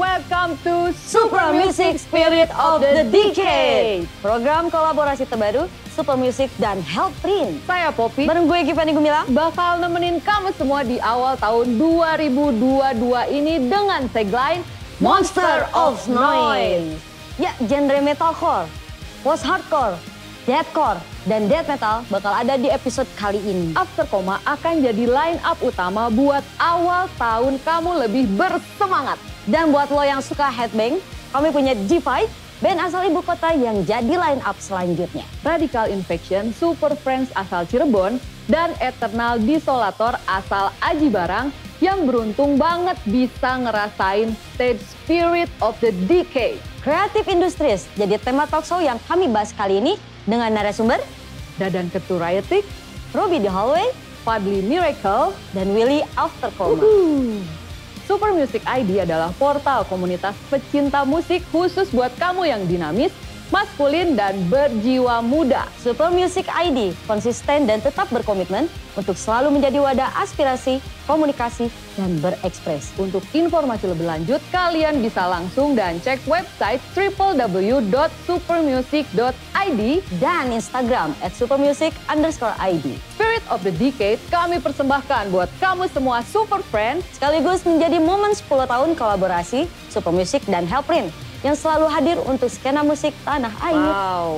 welcome to Super Music Spirit of the Decade. Program kolaborasi terbaru Super Music dan Help Print. Saya Poppy, Bareng gue Givani Gumilang. bakal nemenin kamu semua di awal tahun 2022 ini dengan tagline Monster of Noise. Ya, genre metalcore, post hardcore, deathcore, dan death metal bakal ada di episode kali ini. After Koma akan jadi line up utama buat awal tahun kamu lebih bersemangat. Dan buat lo yang suka headbang, kami punya G5, band asal ibu kota yang jadi line up selanjutnya. Radical Infection, Super Friends asal Cirebon, dan Eternal Desolator asal Aji Barang yang beruntung banget bisa ngerasain stage spirit of the decade. Creative Industries jadi tema talk show yang kami bahas kali ini dengan narasumber Dadan Keturayetik, Robbie The Hallway Fadli Miracle, dan Willy After Coma. Super Music ID adalah portal komunitas pecinta musik khusus buat kamu yang dinamis, maskulin, dan berjiwa muda. Super Music ID konsisten dan tetap berkomitmen untuk selalu menjadi wadah aspirasi, komunikasi, dan berekspresi. Untuk informasi lebih lanjut, kalian bisa langsung dan cek website www.supermusic.id. Dan Instagram at supermusic underscore ID. Spirit of the Decade kami persembahkan buat kamu semua super friends Sekaligus menjadi momen 10 tahun kolaborasi Super Music dan Helprin yang selalu hadir untuk skena musik tanah air. Wow.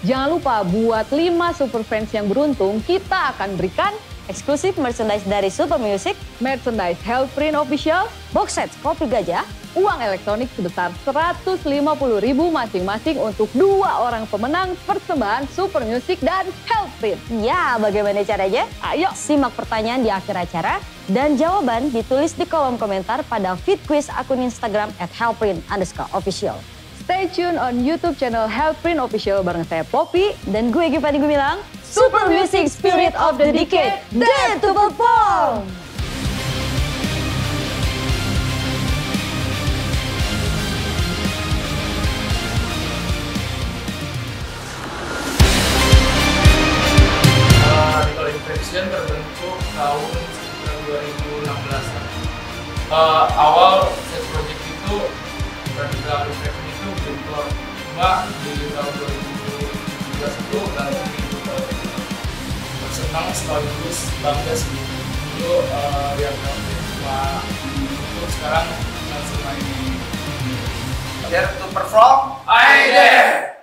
Jangan lupa buat 5 super friends yang beruntung, kita akan berikan Eksklusif merchandise dari Super Music, merchandise Health Print Official, box set kopi gajah, uang elektronik sebesar 150.000 masing-masing untuk dua orang pemenang persembahan Super Music dan Health Print. Ya, bagaimana caranya? Ayo, Simak pertanyaan di akhir acara dan jawaban ditulis di kolom komentar pada feed quiz akun Instagram at underscore official. stay tune on YouTube channel Health Print Official bareng saya Poppy. Dan gue Givani Gumilang, Super Music Spirit of the Decade, dare to perform! Infection terbentuk tahun sekitar 2016 uh, awal set project itu Radical Infection itu bentuk cuma di tahun 2017 itu langsung dibuka bersenang sekaligus bangga sih. Dulu uh, yang cuma itu sekarang langsung main di Dare to perform. I dare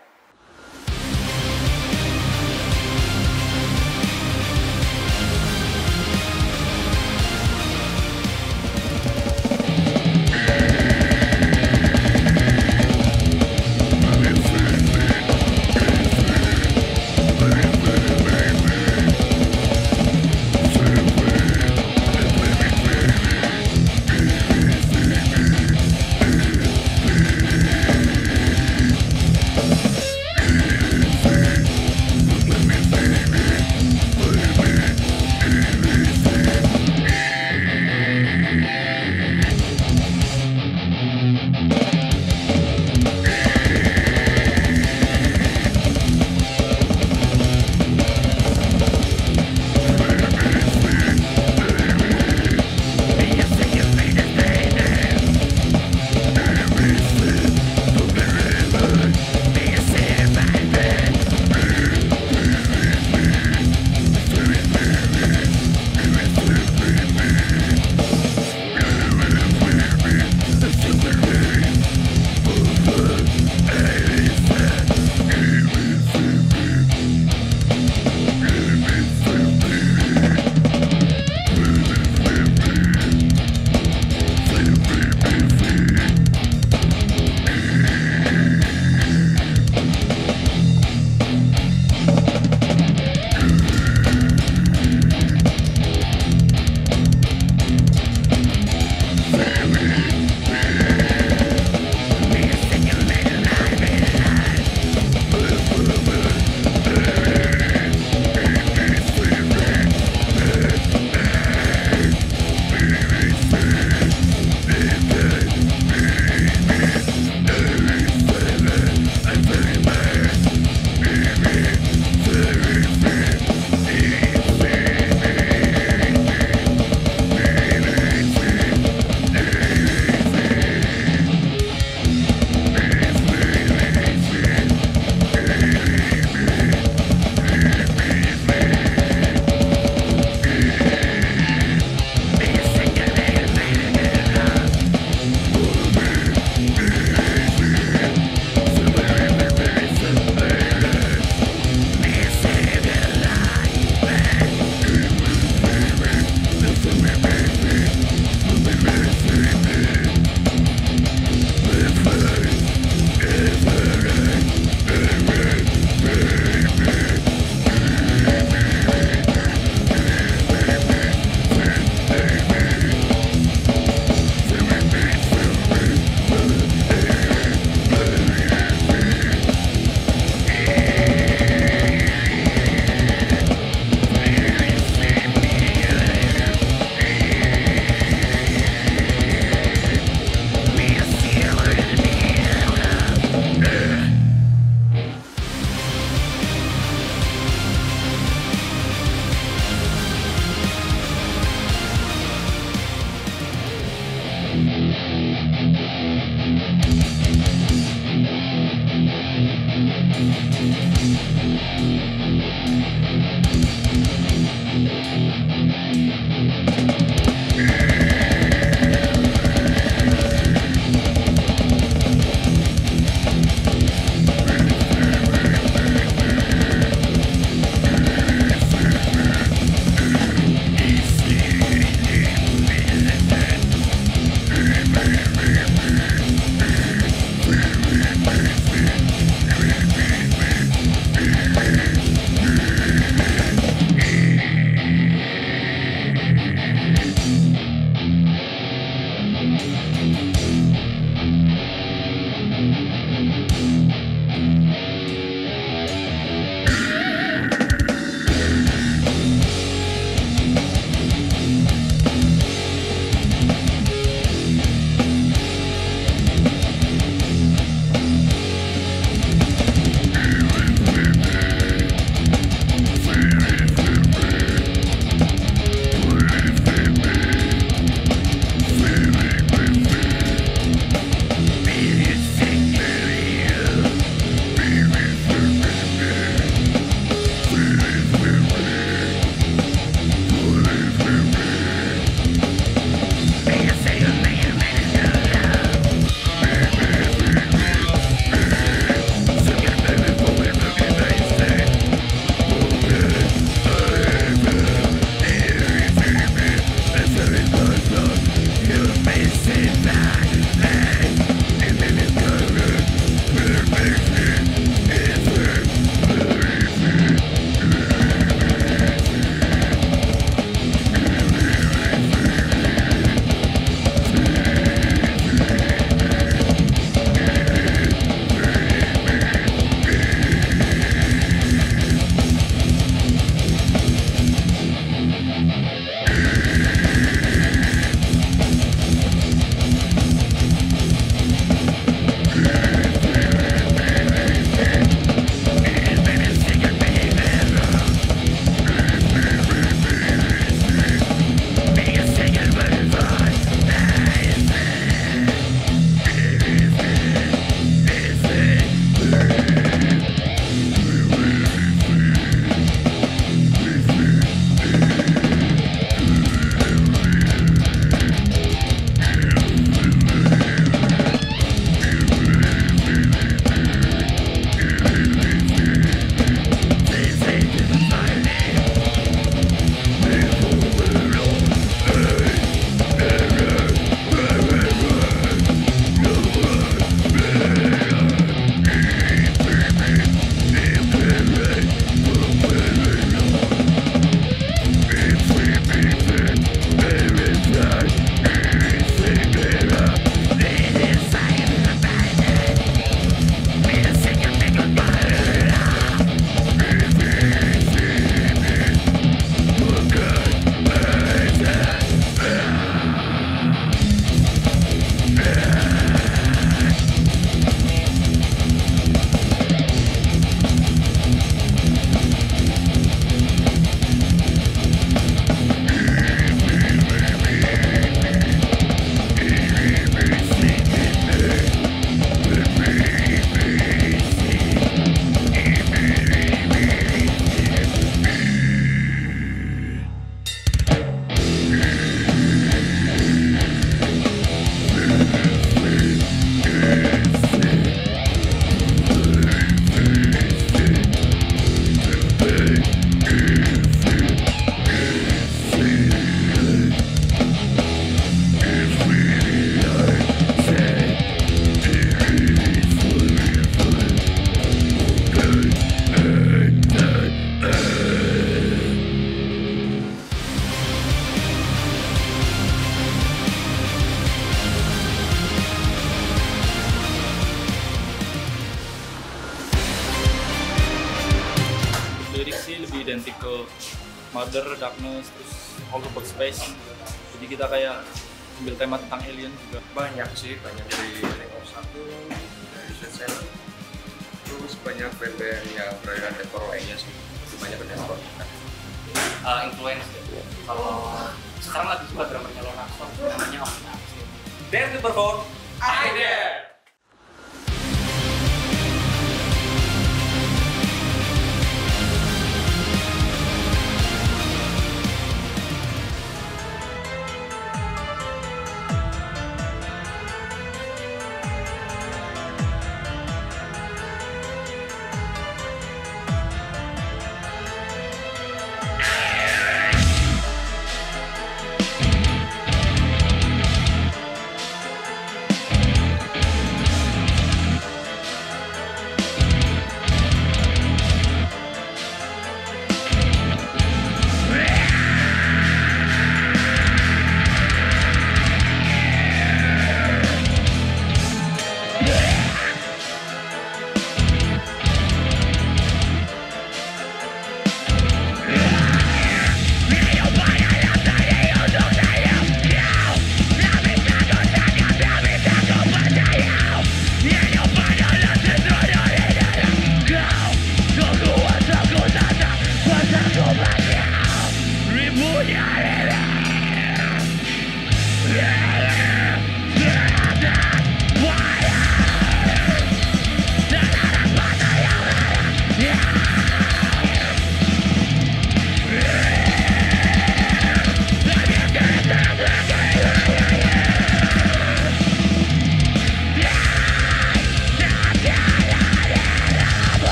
Space.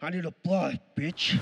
I need a blood, bitch.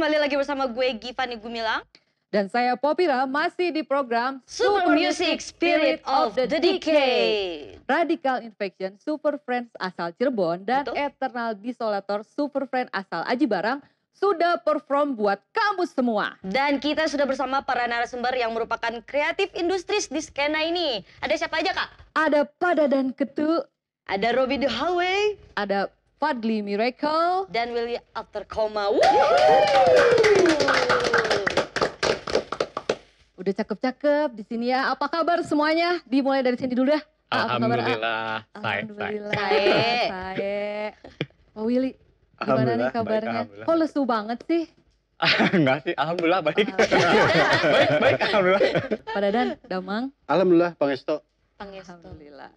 Kembali lagi bersama gue Givani Gumilang. Dan saya Popira masih di program Super Music Spirit of the Decade. Radical Infection Super Friends asal Cirebon dan Betul. Eternal Desolator Super Friend asal Aji Barang sudah perform buat kamu semua. Dan kita sudah bersama para narasumber yang merupakan kreatif industris di skena ini. Ada siapa aja kak? Ada Pada dan Ketu, Ada Robby The Hallway ada Fadli Miracle, dan Willy After Coma. udah cakep-cakep di sini ya. Apa kabar semuanya? Dimulai dari sini dulu ya. Ah, apa kabar, Ah? Alhamdulillah, saya, saya. Alhamdulillah. Pak Willy, gimana nih Alhamdulillah, baik, kabarnya? alhamdulillah. Kok lesu banget sih? Enggak sih, alhamdulillah baik. baik, baik, alhamdulillah. Pada dan Damang. Alhamdulillah, Pangesto. Pangestu. Alhamdulillah.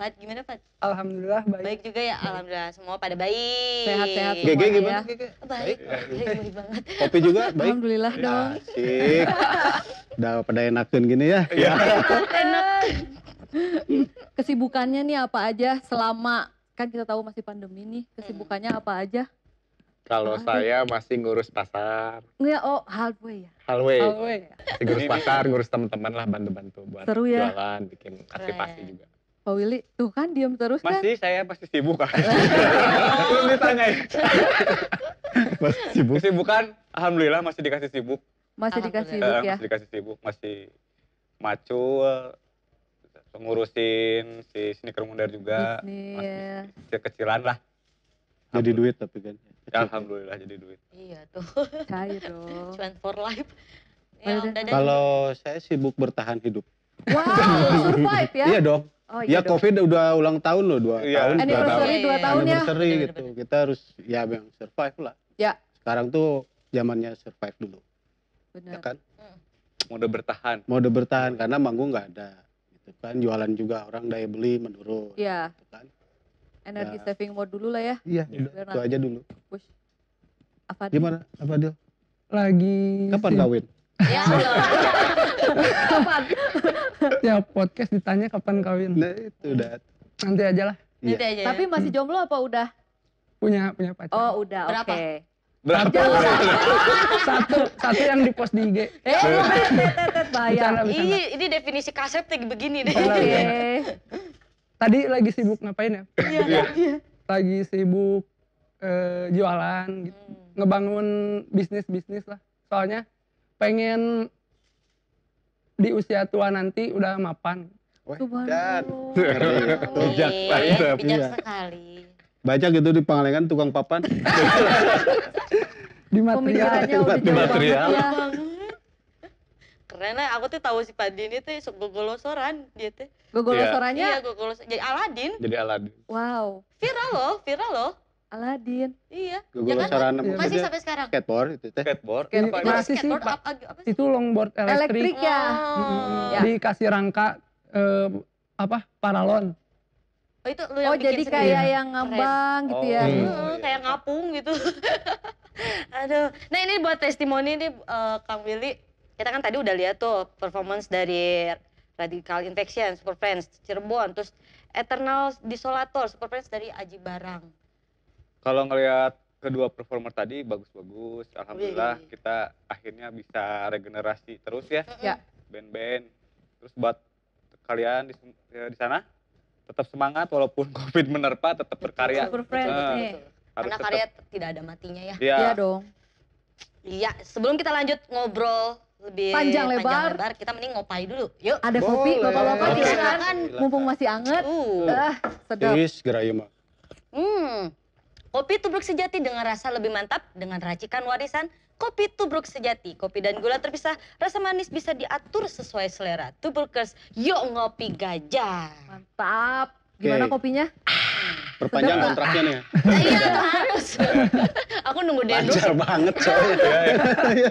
Fat, gimana Fat? Alhamdulillah baik. Baik juga ya, Alhamdulillah. Semua pada baik. Sehat-sehat Gege gimana? ya. Gege? Baik, baik, baik banget. Kopi juga baik. Alhamdulillah dong. Asik. Udah pada enakan gini ya. Iya. Enak. Kesibukannya nih apa aja selama kan kita tahu masih pandemi nih. Kesibukannya apa aja? Kalau saya masih ngurus pasar, Nggak, oh halfway ya. halway. Halfway. Masih ngurus pasar, ngurus teman-teman lah bantu-bantu buat Seru ya. jualan, bikin aktivasi Keren. juga. Pak Willy, tuh kan diam terus kan? Masih saya pasti sibuk kan. Belum ditanyain. Masih sibuk. Kesibukan, alhamdulillah masih dikasih sibuk. Masih dikasih sibuk Eh, ya. Masih dikasih sibuk, masih macul, ngurusin si sneaker mundar juga. Bisnis. Kecil-kecilan lah. Jadi duit tapi kan. Ya, alhamdulillah jadi duit. Iya tuh, Cair dong. cuan for life. Ya. Kalau saya sibuk bertahan hidup. Wow, survive ya. Iya dong. Oh Ya dong. Covid udah ulang tahun loh, dua Iya. tahun. Anniversary Iya, dua iya, tahun ya. Anniversary Bener, gitu. bener. Kita harus ya yang survive lah. Ya. Sekarang tuh zamannya survive dulu, ya Benar. kan? Mode bertahan. Mode bertahan karena manggung nggak ada. Gitu kan jualan juga orang daya beli menurun. Iya, Gitu kan? energi Ya. saving mode dulu lah ya. Iya, Iya. itu aja dulu. Push. Apa? Gimana? Apa Dil? Lagi Kapan kawin? Ya Allah. Kapan? Ya podcast ditanya kapan kawin. Nah, itu udah. Nanti aja lah. Iya. Nanti aja. Tapi masih jomblo apa udah? Punya punya pacar. Oh udah, oke. Berapa? Berapa? satu satu yang di post di IG. Eh, bahaya. Bercanda. Ini, ini definisi kasep kayak begini deh. Oke. Tadi lagi sibuk ngapain ya? Iya, iya. Lagi sibuk eh, jualan gitu. Ngebangun bisnis-bisnis lah. Soalnya pengen di usia tua nanti udah mapan. Dan Bijak, mantap. bijak sekali. Baca gitu di Pangalengan tukang papan. Di Pemikirannya udah Material. banget Material. ya. Karena aku tuh tahu si Padi ini tuh sok gogolosoran dia tuh. Gogolosorannya? Iya, gogolosoran. Jadi Aladin. Jadi Aladin. Wow. Viral loh, viral loh. Aladin. Iya. Gogolosoran Ya kan? Masih sampai sekarang. Skateboard itu teh. Skateboard. Skateboard. masih sih, Skateboard Pak. apa, apa sih? Itu longboard elektrik. Elektrik ya. Mm-mm. Ya. Dikasih rangka eh, apa? Paralon. Oh itu lu yang Oh, jadi bikin kayak sendiri. yang ngambang gitu ya. Oh. Heeh, kayak ngapung gitu. Aduh. Nah ini buat testimoni nih eh, Kang Willy. Kita kan tadi udah lihat tuh performance dari Radical Infection, Super Friends, Cirebon, terus Eternal Disolator, Super Friends dari Aji Barang. Kalau ngelihat kedua performer tadi bagus-bagus, alhamdulillah Wih. kita akhirnya bisa regenerasi terus ya. Ya. Band-band. Terus buat kalian di, ya, di sana tetap semangat walaupun Covid menerpa tetap berkarya. Super Eh, nih. harus Karena tetap- karya tidak ada matinya ya. Iya. Iya dong. Iya, sebelum kita lanjut ngobrol lebih Panjang lebar. kita mending ngopai dulu. Yuk. Ada kopi, Boleh. bapak-bapak Oke, silakan. Mumpung masih anget. Uh. Ah, sedap. Tis geraya mah. Hmm. Kopi tubruk sejati dengan rasa lebih mantap dengan racikan warisan Kopi Tubruk Sejati. Kopi dan gula terpisah, rasa manis bisa diatur sesuai selera. Tubrukers, yuk ngopi gajah. Mantap. Gimana Oke. kopinya? Perpanjang Sedap nggak? kontraknya nih ya. iya tuh harus. Aku nunggu Denrus. Lancar banget soalnya. Iya.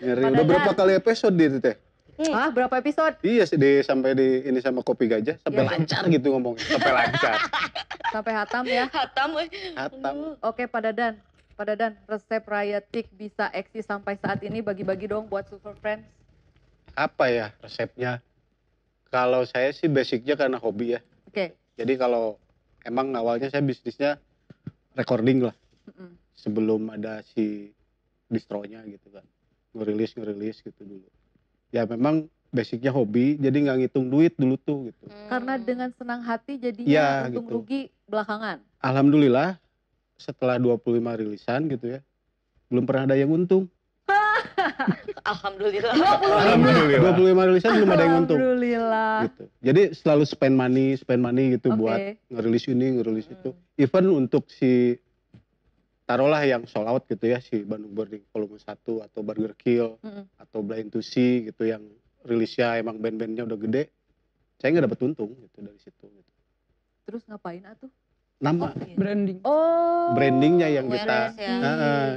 Ngeri. Udah berapa kali episode di itu teh? Ah, berapa episode? Iya sih di sampai di ini sama kopi gajah sampai Iya. lancar gitu ngomongnya. Sampai lancar. Sampai hatam ya. Hatam, woy. Hatam. Oke, Pak Dadan. Pak Dadan, resep Rayatik bisa eksis sampai saat ini bagi-bagi dong buat Super Friends. Apa ya resepnya? Kalau saya sih basicnya karena hobi ya. Oke. Jadi kalau emang awalnya saya bisnisnya recording lah. Mm-mm. Sebelum ada si distronya gitu kan. Ngerilis ngerilis gitu dulu. Ya memang basicnya hobi jadi nggak ngitung duit dulu tuh gitu. Karena dengan senang hati jadinya Iya, untung gitu. rugi belakangan. Alhamdulillah setelah 25 rilisan gitu ya. Belum pernah ada yang untung. Alhamdulillah. Alhamdulillah. 25 rilisan belum ada yang untung. Alhamdulillah. gitu. Jadi selalu spend money, spend money gitu Oke. buat ngerilis ini, ngerilis itu. Even untuk si taruhlah yang sold out gitu ya si Bandung Burning volume 1 atau Burger Kill Mm-mm. atau Blind to See gitu yang rilisnya emang band-bandnya udah gede. Saya nggak dapet untung gitu dari situ. Gitu. Terus ngapain atuh? Nama Branding. Oh. brandingnya yang kita ya. Heeh.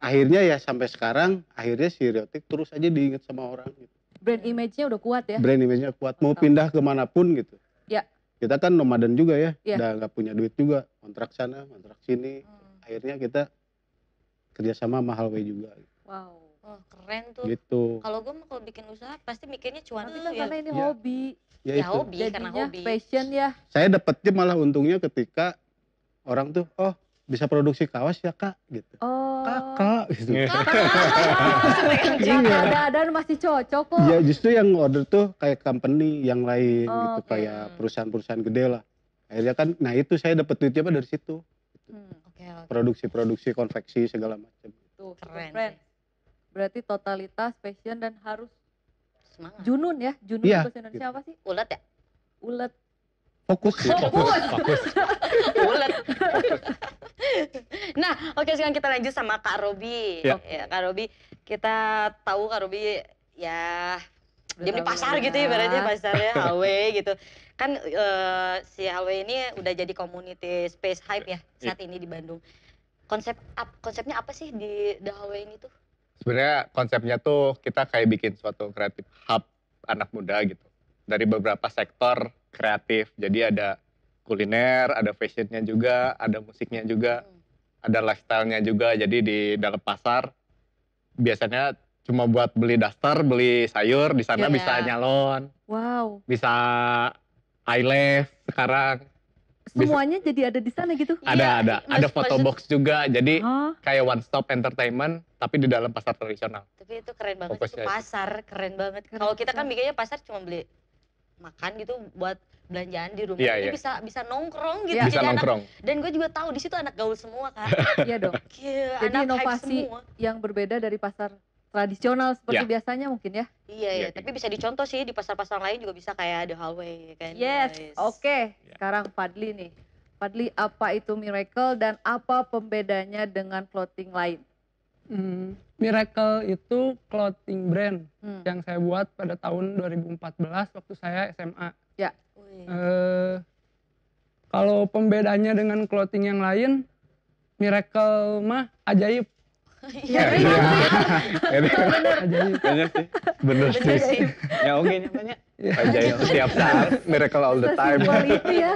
akhirnya ya sampai sekarang akhirnya si Riotik terus aja diinget sama orang gitu. Brand image-nya udah kuat ya. brand image-nya kuat mau pindah ke mana pun gitu Ya. kita kan nomaden juga ya Ya. udah nggak punya duit juga kontrak sana kontrak sini akhirnya kita kerjasama sama Halway juga Wow. Oh, keren tuh. gitu Kalau gue kalau bikin usaha pasti mikirnya cuan Tapi dulu kan ya. karena ini Ya. hobi. ya, Ya itu hobi, karena Jadinya hobi. passion ya. saya dapetnya malah untungnya ketika orang tuh oh bisa produksi kaos ya kak gitu Oh. kakak gitu Iya. Dadan masih cocok kok. ya justru yang order tuh kayak company yang lain Oh, gitu oke. kayak perusahaan-perusahaan gede lah akhirnya kan nah itu saya dapet duitnya apa dari situ Hmm, Oke. produksi-produksi konveksi segala macam tuh, Keren Friends. Berarti totalitas, passion dan harus Semangat. junun ya. Junun Iya, bahasa Indonesia apa sih? Ulet ya? Ulet. fokus gitu. Fokus. Ulet. nah, oke sekarang kita lanjut sama Kak Robi. Ya. Ya, Kak Robi, kita tahu Kak Robi ya dia di pasar ya. gitu ibaratnya pasarnya HW gitu. Kan eh, si HW ini udah jadi community space hype ya saat ini di Bandung. Konsep ap- konsepnya apa sih di The HW ini tuh? Sebenarnya konsepnya tuh kita kayak bikin suatu kreatif hub anak muda gitu. Dari beberapa sektor kreatif. Jadi ada kuliner, ada fashionnya juga, ada musiknya juga, ada lifestyle-nya juga. Jadi di dalam pasar biasanya cuma buat beli daster, beli sayur, di sana Iya. bisa nyalon, Wow. bisa eyelash sekarang. semuanya jadi ada di sana gitu? ada ada ada foto box juga jadi Oh. kayak one stop entertainment tapi di dalam pasar tradisional Tapi itu keren banget Fokusnya itu itu. pasar, keren banget. Kalau kita kan mikirnya pasar cuma beli makan gitu buat belanjaan di rumah. Iya, Ini iya. bisa bisa nongkrong gitu. Bisa Jadi anak- nongkrong. dan gue juga tahu di situ anak gaul semua kan. Iya dong. Gila, Jadi anak inovasi semua. yang berbeda dari pasar tradisional seperti Ya. biasanya mungkin ya. Iya, iya, tapi bisa dicontoh sih di pasar-pasar lain juga bisa kayak The Hallway kan. Yes, oke. Sekarang Fadli nih. Fadli, apa itu Miracle dan apa pembedanya dengan clothing lain? Hmm, Miracle itu clothing brand Hmm. yang saya buat pada tahun 2014 waktu saya SMA. Ya. Eh, kalau pembedanya dengan clothing yang lain, Miracle mah ajaib. Iya, ajaib. Bener sih. Bener sih. sih. Ya oke nyatanya. Ajaib setiap saat, miracle all the time. Sesimpel itu ya.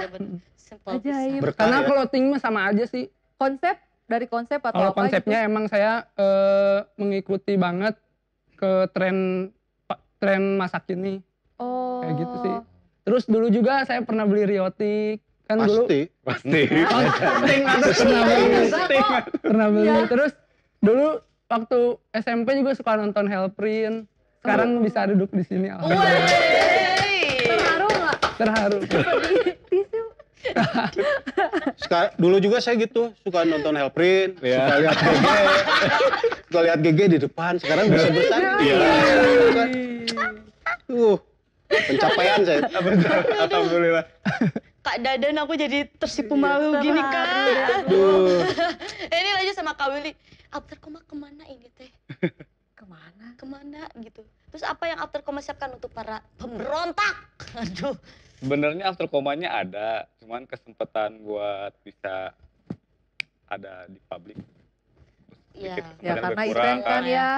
Simple Ajaib. Karena clothing mah sama aja sih. Konsep dari konsep atau Kalau apa konsepnya gitu? emang saya eh, mengikuti banget ke tren tren masa kini. Oh. Kayak gitu sih. Terus dulu juga saya pernah beli riotik. Kan dulu Pasti. Pasti. Oh, pernah beli. Pernah beli. Ya. Terus dulu waktu SMP juga suka nonton Hellprint. Sekarang bisa duduk di sini. Terharu nggak? Terharu. Tisu. Suka, dulu juga saya gitu, suka nonton Hellprint, Iya. suka lihat GG, suka lihat GG di depan, sekarang bisa bersanding. Iya. Tuh, pencapaian saya. Alhamdulillah. Kak Dadan aku jadi tersipu malu gini kak. Aduh. ini lanjut sama Kak Willy. After koma ke mana ini teh? Ke mana? Ke mana gitu. Terus apa yang after koma siapkan untuk para pemberontak? Aduh. Sebenarnya after komanya ada, cuman kesempatan buat bisa ada di publik. Iya. Sedikit Ya kesempatan karena berkurang event kan ya.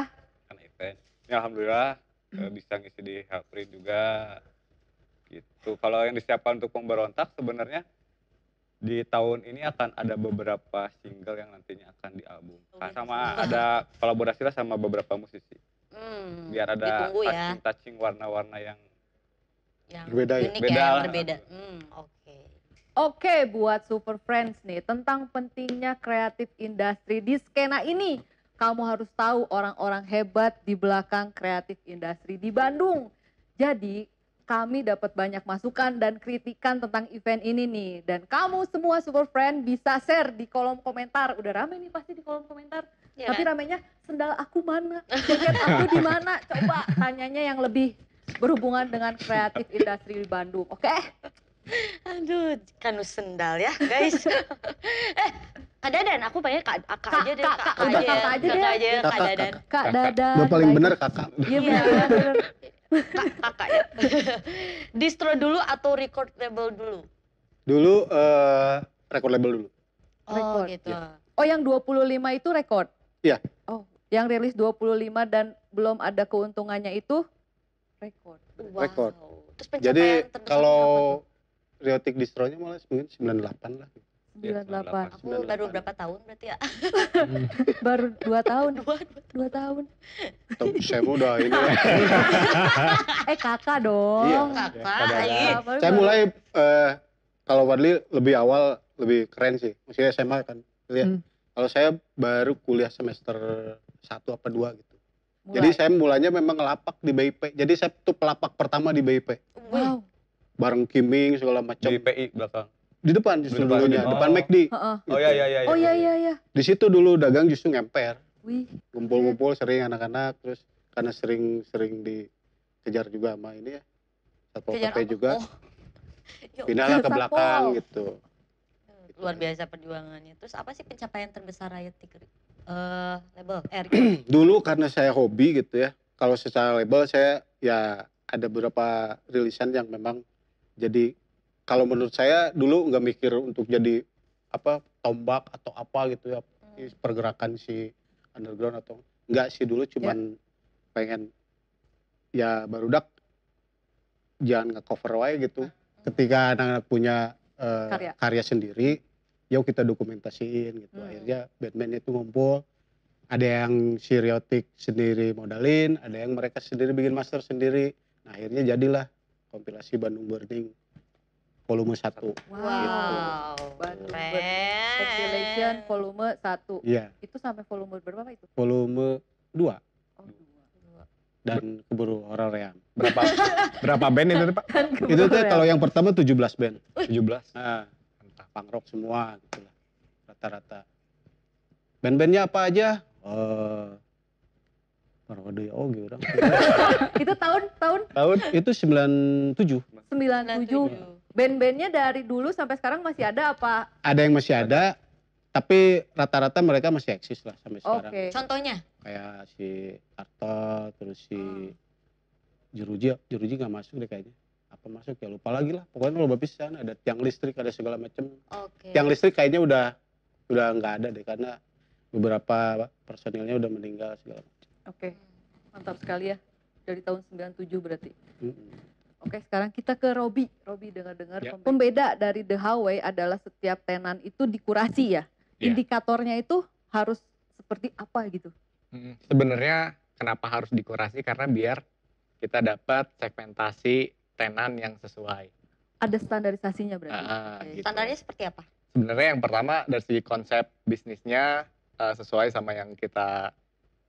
Karena event. Ya alhamdulillah eh, bisa ngisi di Hellprint juga. Gitu. Kalau yang disiapkan untuk pemberontak sebenarnya di tahun ini akan ada beberapa single yang nantinya akan di album. Nah, sama ada kolaborasi lah sama beberapa musisi. Hmm, Biar ada ditunggu ya. touching-touching warna-warna yang Yang Berbeda ya? unik Beda ya, lah. berbeda. Hmm, oke. Oke, buat Super Friends nih, tentang pentingnya kreatif industri di skena ini. Kamu harus tahu orang-orang hebat di belakang kreatif industri di Bandung. Jadi, kami dapat banyak masukan dan kritikan tentang event ini nih. Dan kamu semua Super Friend bisa share di kolom komentar. Udah rame nih pasti di kolom komentar. Iya Tapi kan? ramenya sendal aku mana? Jaket aku di mana? Coba tanyanya yang lebih berhubungan dengan kreatif industri di Bandung. Oke? Aduh, kanus sendal ya guys. eh, Kak Dadan, aku pengen kak, kak, Kak, aja deh, kak, kak, kak, udah aja, kakak aja deh. kakak aja, kak Kakak, Dadan. Kak Dadan. Udah paling bener kakak. Iya bener, bener. kakak ya. Distro dulu atau record label dulu? Dulu eh record label dulu. Oh Record. gitu. Oh yang 25 itu rekor? Iya. Oh, yang rilis 25 dan belum ada keuntungannya itu rekor. Wow. Record. Terus pencapaian Jadi kalau Riotik Distronya malah mungkin 98 lah. 98. tuh? Aku baru berapa tahun berarti ya? Baru 2 tahun. Dua, 2 tahun. Tapi saya mah udah ini ya. Eh kakak dong. Iya. Kakak, iya. Baru- Saya mulai eh, kalau Wadli lebih awal lebih keren sih. Maksudnya SMA kan. Lihat. Hmm. Kalau saya baru kuliah semester 1 apa 2 gitu. mulai. Jadi saya mulanya memang ngelapak di BIP. Jadi saya tuh pelapak pertama di BIP. Wow. Bareng Kiming segala macam. di PI belakang. Di depan justru Di depan. dulunya, Oh. depan McD. Heeh. Oh iya iya iya. Oh iya iya iya. Di situ dulu dagang justru ngemper. Wih. Ngumpul-ngumpul sering anak-anak terus karena sering-sering dikejar juga sama ini ya. Satpol PP apa? juga. Oh. Pindahlah ke Satpol. belakang gitu. luar biasa perjuangannya. Terus apa sih pencapaian terbesar Riot Tiger? Eh, label, eh, dulu karena saya hobi gitu ya kalau secara label saya ya ada beberapa rilisan yang memang jadi kalau menurut saya dulu nggak mikir untuk jadi apa tombak atau apa gitu ya pergerakan si underground atau enggak sih dulu cuman pengen ya barudak jangan nge-cover wae gitu. Ketika anak-anak punya eh, Karya. karya sendiri yuk kita dokumentasiin gitu. Hmm. akhirnya Batman itu ngumpul ada yang Siriotik sendiri modalin ada yang mereka sendiri bikin master sendiri. Nah akhirnya jadilah kompilasi Bandung Burning volume 1. Wow, Bandung keren. Compilation volume 1. Iya. Itu sampai volume berapa itu? Volume 2 Oh, dan keburu horor ya. Berapa berapa band itu Pak? Kan Itu tuh kalau ya. yang pertama 17 band. 17. Nah, entah punk rock semua gitu lah. Rata-rata. Band-bandnya apa aja? Eh Parode oge orang. itu tahun tahun Tahun itu 97. 97. Band-bandnya dari dulu sampai sekarang masih ada apa? Ada yang masih ada, tapi rata-rata mereka masih eksis lah sampai sekarang. Oke. Contohnya? Kayak si Arto, terus si Jeruji, Jeruji nggak masuk deh kayaknya. Apa masuk ya lupa lagi lah. Pokoknya lo pisan ada tiang listrik, ada segala macam. Oke. Tiang listrik kayaknya udah udah nggak ada deh karena beberapa personilnya udah meninggal segala macam. Oke. Mantap sekali ya. Dari tahun 97 berarti. Mm-mm. Oke, sekarang kita ke Robi. Robi dengar-dengar Ya. pembe- pembeda dari The Highway adalah setiap tenan itu dikurasi ya. Ya. Indikatornya itu harus seperti apa gitu. Sebenarnya kenapa harus dikurasi karena biar kita dapat segmentasi tenan yang sesuai. Ada standarisasinya berarti. Ah, Oke. gitu. Standarnya seperti apa? Sebenarnya yang pertama dari segi konsep bisnisnya eh, sesuai sama yang kita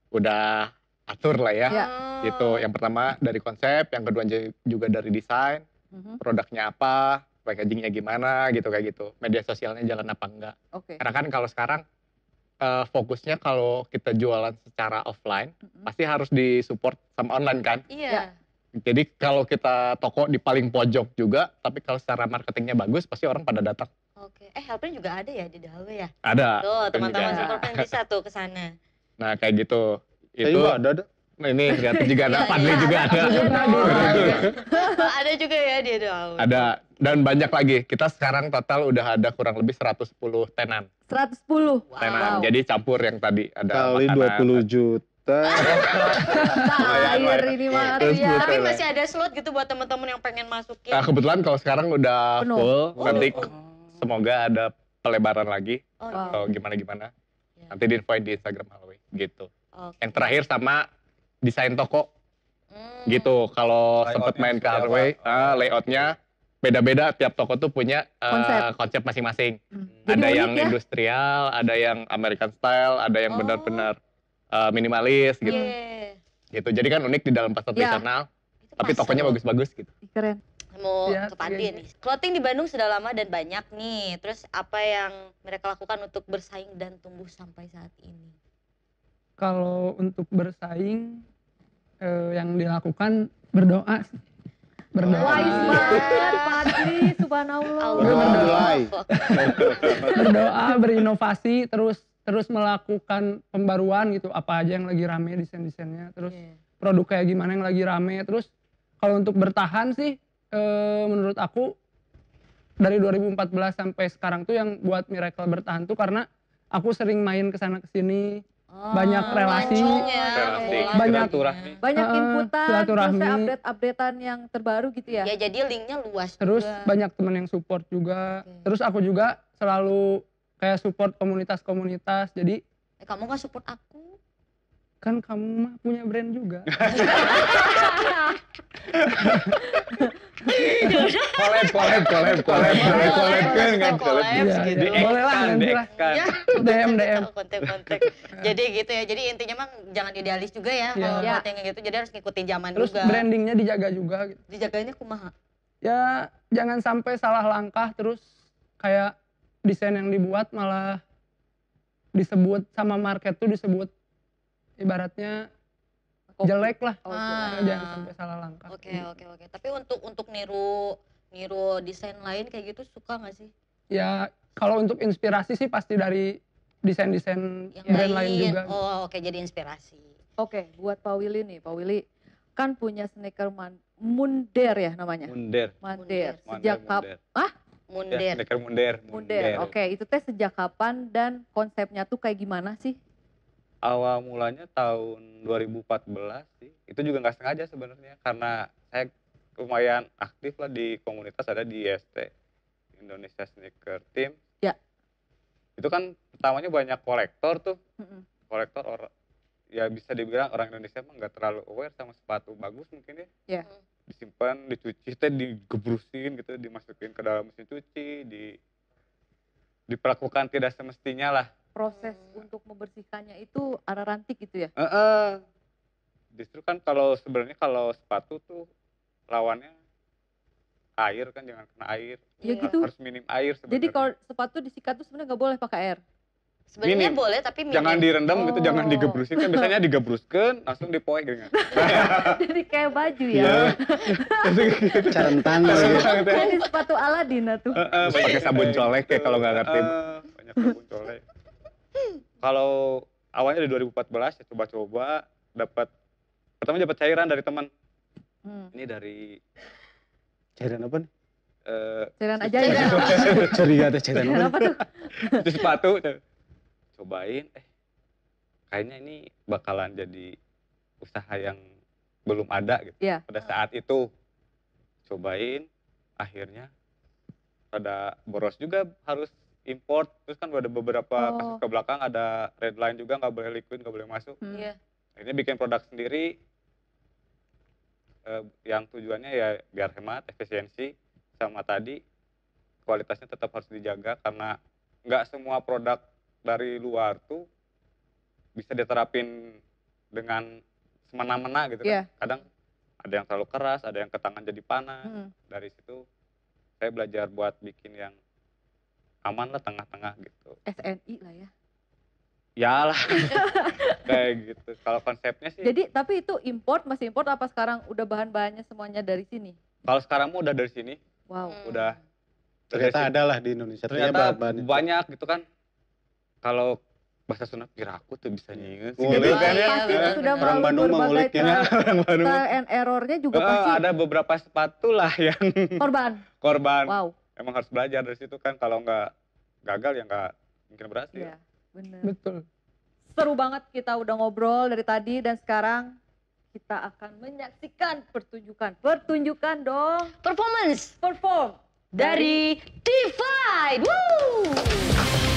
udah atur lah ya. Ya. Gitu. Yang pertama dari konsep, yang kedua ju- juga dari desain, Mhm. produknya apa, packagingnya gimana gitu kayak gitu. Media sosialnya jalan apa enggak. Oke. Karena kan kalau sekarang eh, fokusnya kalau kita jualan secara offline Mhm. pasti harus disupport sama online kan. Iya. Jadi kalau kita toko di paling pojok juga, tapi kalau secara marketingnya bagus pasti orang pada datang. Oke. Eh, Helprin juga ada ya di Dahulu ya? Ada. Tuh, teman-teman juga. Superfriend bisa tuh ke sana. Nah kayak gitu. Itu juga ada, ada. Nah, ini kreatif juga ada, Iya, Fadli iya, juga ada. ada. ada juga ya di Dahulu. Ada dan banyak lagi. Kita sekarang total udah ada kurang lebih 110 tenan. 110. Tenan. Wow. Jadi campur yang tadi ada Kali makanan. 20 juta. Air ini mah ya. Tapi masih ada slot gitu buat teman-teman yang pengen masukin. Nah, kebetulan kalau sekarang udah Penuh. full, Oh, nanti semoga ada pelebaran lagi Oh, Wow. iya. atau gimana-gimana. Ya. Nanti diinfoin di Instagram Halloween gitu. Oke. Yang terakhir sama desain toko Hmm. gitu. Kalau sempat main ke Halloween, ah, layoutnya beda-beda. Tiap toko tuh punya eh, Konsep. konsep masing-masing. Hmm. Jadi ada unik yang ya. industrial, ada yang American style, ada yang Oh. benar-benar eh, minimalis gitu. Iya. Gitu. Jadi kan unik di dalam pasar Ya. tradisional, Itu tapi tokonya bagus-bagus gitu. Keren. mau Iya, ke Pandi iya, nih. Clothing di Bandung sudah lama dan banyak nih. Terus apa yang mereka lakukan untuk bersaing dan tumbuh sampai saat ini? Kalau untuk bersaing eh, yang dilakukan berdoa sih. Berdoa. Wise banget, Fadli, subhanallah. Berdoa berdoa, berinovasi, terus terus melakukan pembaruan gitu. Apa aja yang lagi rame desain-desainnya, terus Iya. produk kayak gimana yang lagi rame. Terus kalau untuk bertahan sih, eh, menurut aku dari 2014 sampai sekarang tuh yang buat Miracle bertahan tuh karena aku sering main ke sana ke sini, Oh, Banyak relasi. ya, Relasi, banyak- silaturahmi. Banyak inputan, terus silaturahmi. update-updatean yang terbaru gitu ya. Ya jadi linknya luas terus juga. banyak teman yang support juga. Oke. Terus aku juga selalu kayak support komunitas-komunitas. Jadi Eh, kamu nggak support aku? Kan kamu mah punya brand juga. Collab, collab, collab, collab, collab, collab kan kan. Collabs Iya, gitu. iya. Boleh lah nanti lah. Ya, DM DM. kontek-kontek. jadi gitu ya. Jadi intinya mah jangan idealis juga ya Iya. kalau buat yang gitu. Jadi harus ngikutin zaman Terus juga. brandingnya dijaga juga. Gitu. Dijaganya kumaha? Ya jangan sampai salah langkah terus kayak desain yang dibuat malah disebut sama market tuh disebut ibaratnya Kopi. jelek lah. Oh, Ah. Jangan sampai salah langkah. Oke, oke, oke. Tapi untuk untuk niru niru desain lain kayak gitu suka nggak sih? Ya kalau untuk inspirasi sih pasti dari desain-desain Yang brand lain juga. Oh, oke jadi inspirasi. Oke, buat Pak Willy nih, Pak Willy kan punya sneaker man, Munder ya namanya. Munder. Munder. Munder. Sejak kap Munder. Munder. Ya, sneaker munder. Munder. Oke, itu teh sejak kapan dan konsepnya tuh kayak gimana sih? Awal mulanya tahun 2014 sih. Itu juga nggak sengaja sebenarnya karena saya lumayan aktif lah di komunitas ada di IST Indonesia Sneaker Team. Ya. Itu kan pertamanya banyak kolektor tuh. Mm-mm. Kolektor orang ya bisa dibilang orang Indonesia emang nggak terlalu aware sama sepatu bagus mungkin ya. Ya. disimpan dicuci teh digebrusin gitu dimasukin ke dalam mesin cuci di diperlakukan tidak semestinya lah Proses untuk membersihkannya itu ada rantik gitu ya? Heeh. justru kan kalau sebenarnya kalau sepatu tuh lawannya air kan jangan kena air Ya gitu. harus minim air Jadi sebenarnya kalau sepatu disikat tuh sebenarnya nggak boleh pakai air. Sebenarnya boleh tapi minim. jangan direndam gitu jangan Oh. digebruskan kan biasanya digebruskan langsung dipoek gitu Jadi kayak baju Iya. ya. Carentang Carentang, teh. Jadi sepatu Aladin tuh. Heeh, Terus pakai sabun colek ya kalau nggak ngerti. Heeh, banyak sabun colek. Kalau awalnya dari 2014 ya coba-coba dapat pertama dapat cairan dari teman. Hmm. Ini dari Cairan apa nih? eh Cairan aja ya. Curiga tuh cairan apa? apa tuh? itu sepatu tuh. cobain eh kayaknya ini bakalan jadi usaha yang belum ada gitu Iya. pada saat itu cobain akhirnya pada boros juga harus import terus kan ada beberapa Oh. kasus ke belakang ada red line juga nggak boleh liquid nggak boleh masuk Hmm. Iya. akhirnya bikin produk sendiri eh, yang tujuannya ya biar hemat efisiensi sama tadi kualitasnya tetap harus dijaga karena nggak semua produk dari luar tuh bisa diterapin dengan semena-mena gitu Iya. kan kadang ada yang terlalu keras ada yang ke tangan jadi panas Hmm. dari situ saya belajar buat bikin yang aman lah tengah-tengah gitu SNI lah ya. ya lah kayak gitu kalau konsepnya sih Jadi tapi itu import masih import apa sekarang udah bahan-bahannya semuanya dari sini? Kalau sekarang mah udah dari sini, Wow. udah Ternyata ada lah di Indonesia. sini. ternyata bahan-bahan itu. banyak gitu kan. Kalau bahasa Sunda kira aku tuh bisa nyiun sih gitu kan ya. Pasti itu sudah Orang Bandung mah trial, Orang Bandung. and errornya juga Eh, pasti ada beberapa sepatu lah yang korban. korban. Wow. Emang harus belajar dari situ kan kalau nggak gagal ya nggak mungkin berhasil. Iya, benar. Betul. Seru banget kita udah ngobrol dari tadi dan sekarang kita akan menyaksikan pertunjukan. Pertunjukan dong. Performance Perform dari Divide. Woo!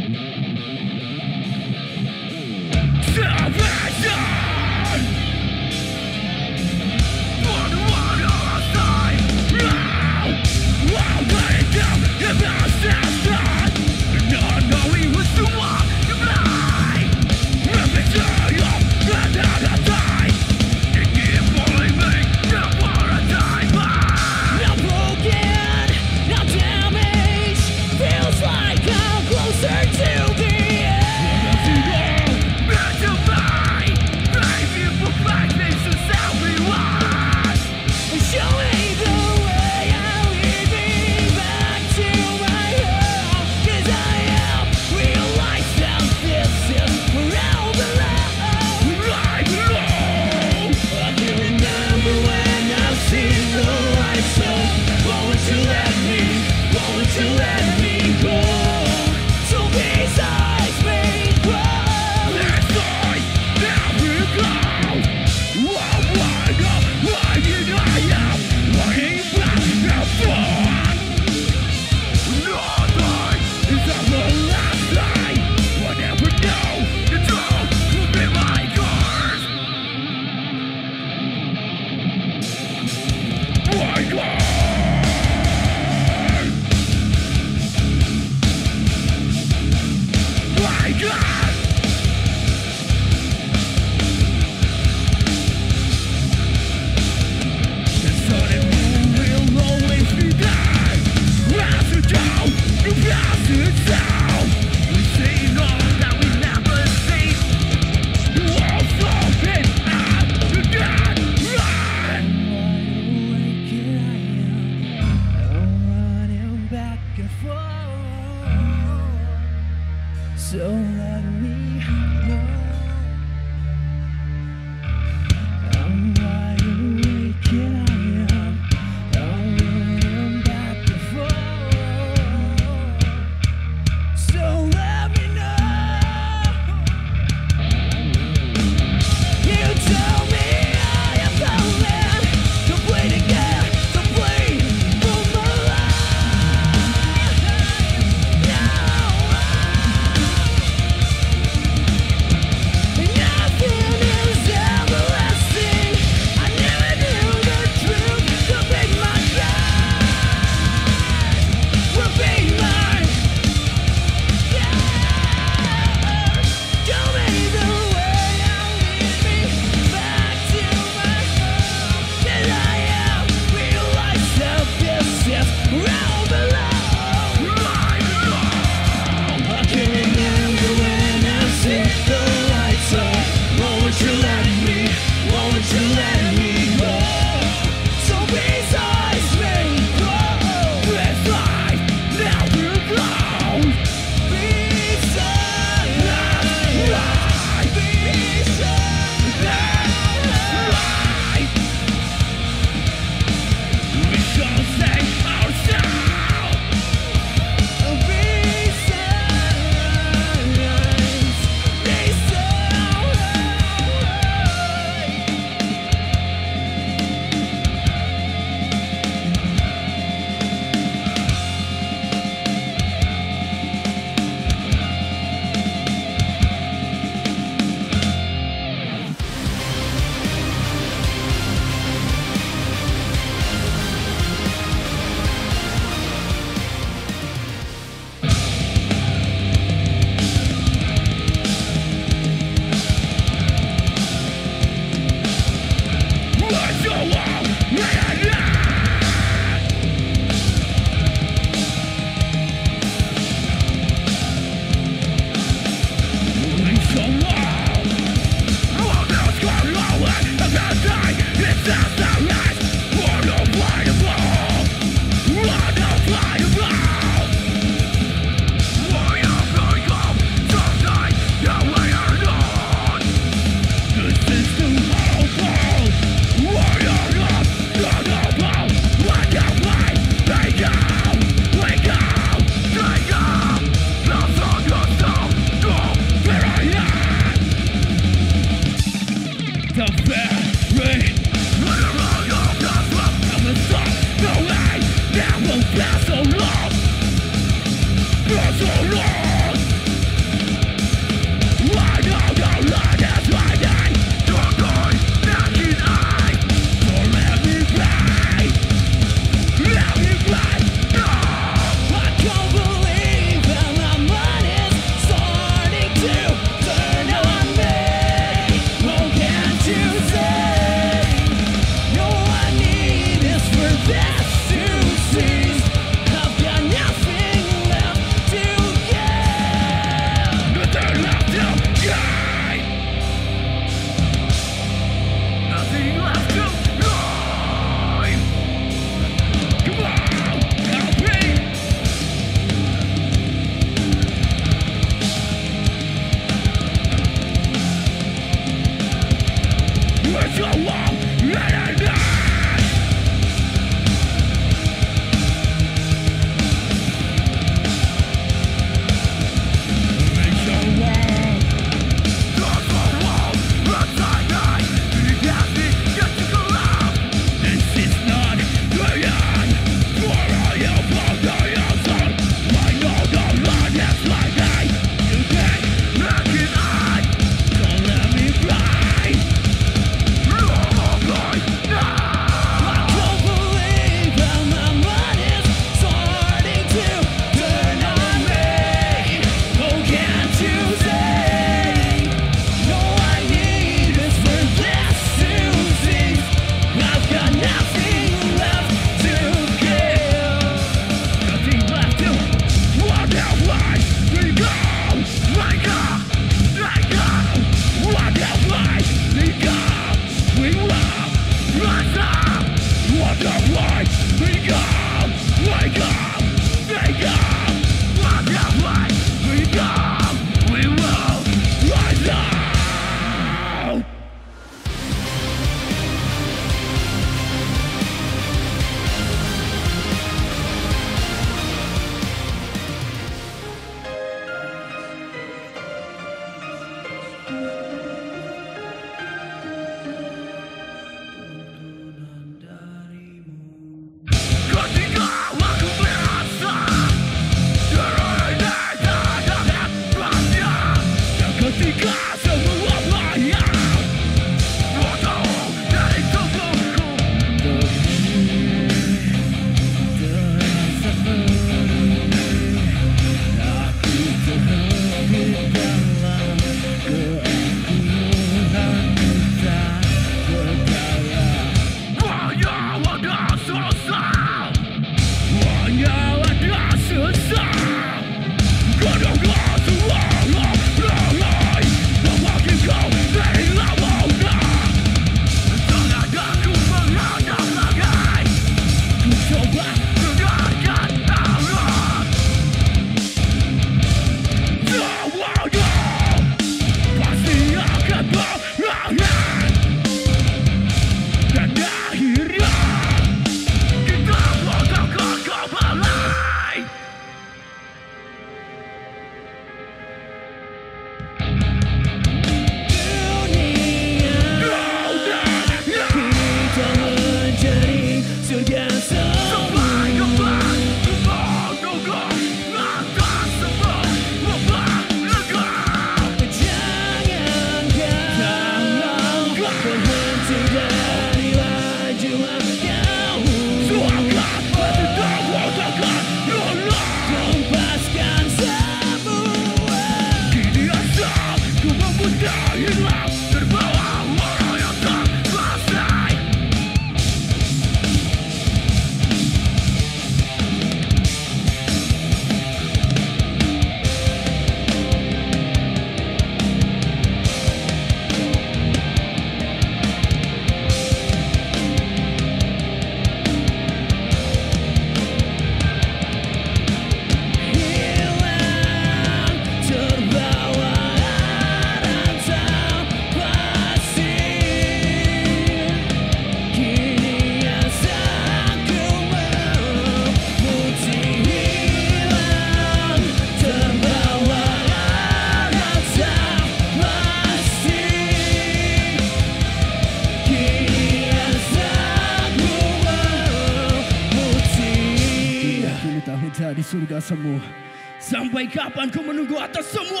Menunggu atas semua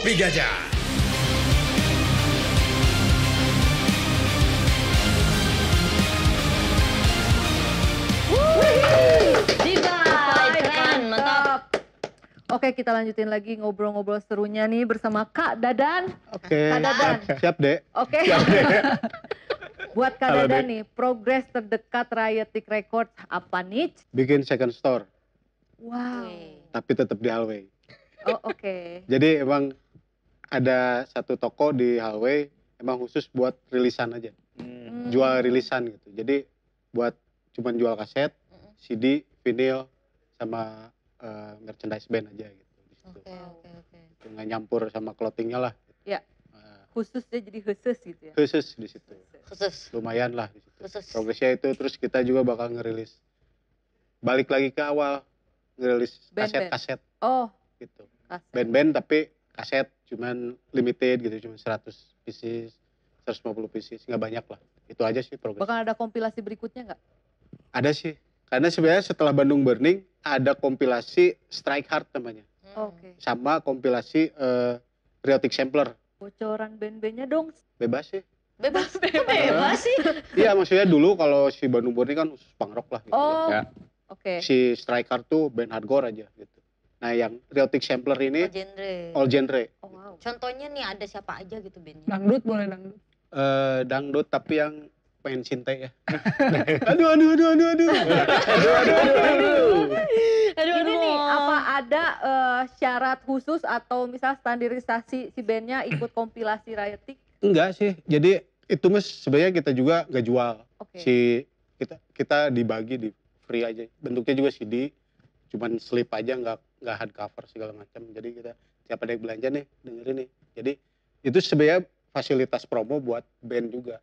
ngopi gajah. Divide, keren, mantap. Oke, kita lanjutin lagi ngobrol-ngobrol serunya nih bersama Kak Dadan. Oke. Kak Dadan. Siap, Dek. Oke. Siap, Dek. Buat Kak Halo, Dadan Dek. nih, progres terdekat Riotic Records apa nih? Bikin second store, Wow. tapi tetap di hallway. Oh, oke. Jadi emang ada satu toko di hallway emang khusus buat rilisan aja. Hmm. Jual rilisan gitu. Jadi buat cuman jual kaset, CD, vinyl sama eh, merchandise band aja gitu. Oke, oke, oke. Itu nggak nyampur sama clothingnya lah. Ya. Khusus ya jadi khusus gitu ya. Khusus di situ. Khusus. Lumayan lah di situ. Khusus. Progresnya itu terus kita juga bakal ngerilis balik lagi ke awal ngerilis kaset-kaset Oh, gitu. kaset. Band-band tapi kaset cuman limited gitu, cuma 100 pieces, 150 pieces, nggak banyak lah. Itu aja sih progres. Bakal ada kompilasi berikutnya nggak? Ada sih. Karena sebenarnya setelah Bandung Burning ada kompilasi Strike Hard namanya. Oke. Sama kompilasi eh, Riotic Sampler. Bocoran band-bandnya dong. Bebas sih. Bebas, kok bebas sih. Iya maksudnya dulu kalau si Bandung Burning kan khusus punk rock lah gitu Oh, ya. oke. Si Strike Hard tuh band hardcore aja gitu. Nah yang Riotic Sampler ini Genre. all genre. Contohnya nih ada siapa aja gitu bandnya? Dangdut boleh dangdut. Eh, dangdut tapi yang pengen cinta ya. aduh aduh aduh aduh aduh. aduh aduh aduh aduh. Aduh, Ini nih, apa ada eh, syarat khusus atau misal standarisasi si bandnya ikut kompilasi Riotic? Enggak sih. Jadi itu mas sebenarnya kita juga nggak jual. Oke. Si kita kita dibagi di free aja. Bentuknya juga CD. Cuman slip aja nggak nggak hardcover segala macam. Jadi kita siapa ada yang belanja nih dengerin nih. Jadi itu sebenarnya fasilitas promo buat band juga.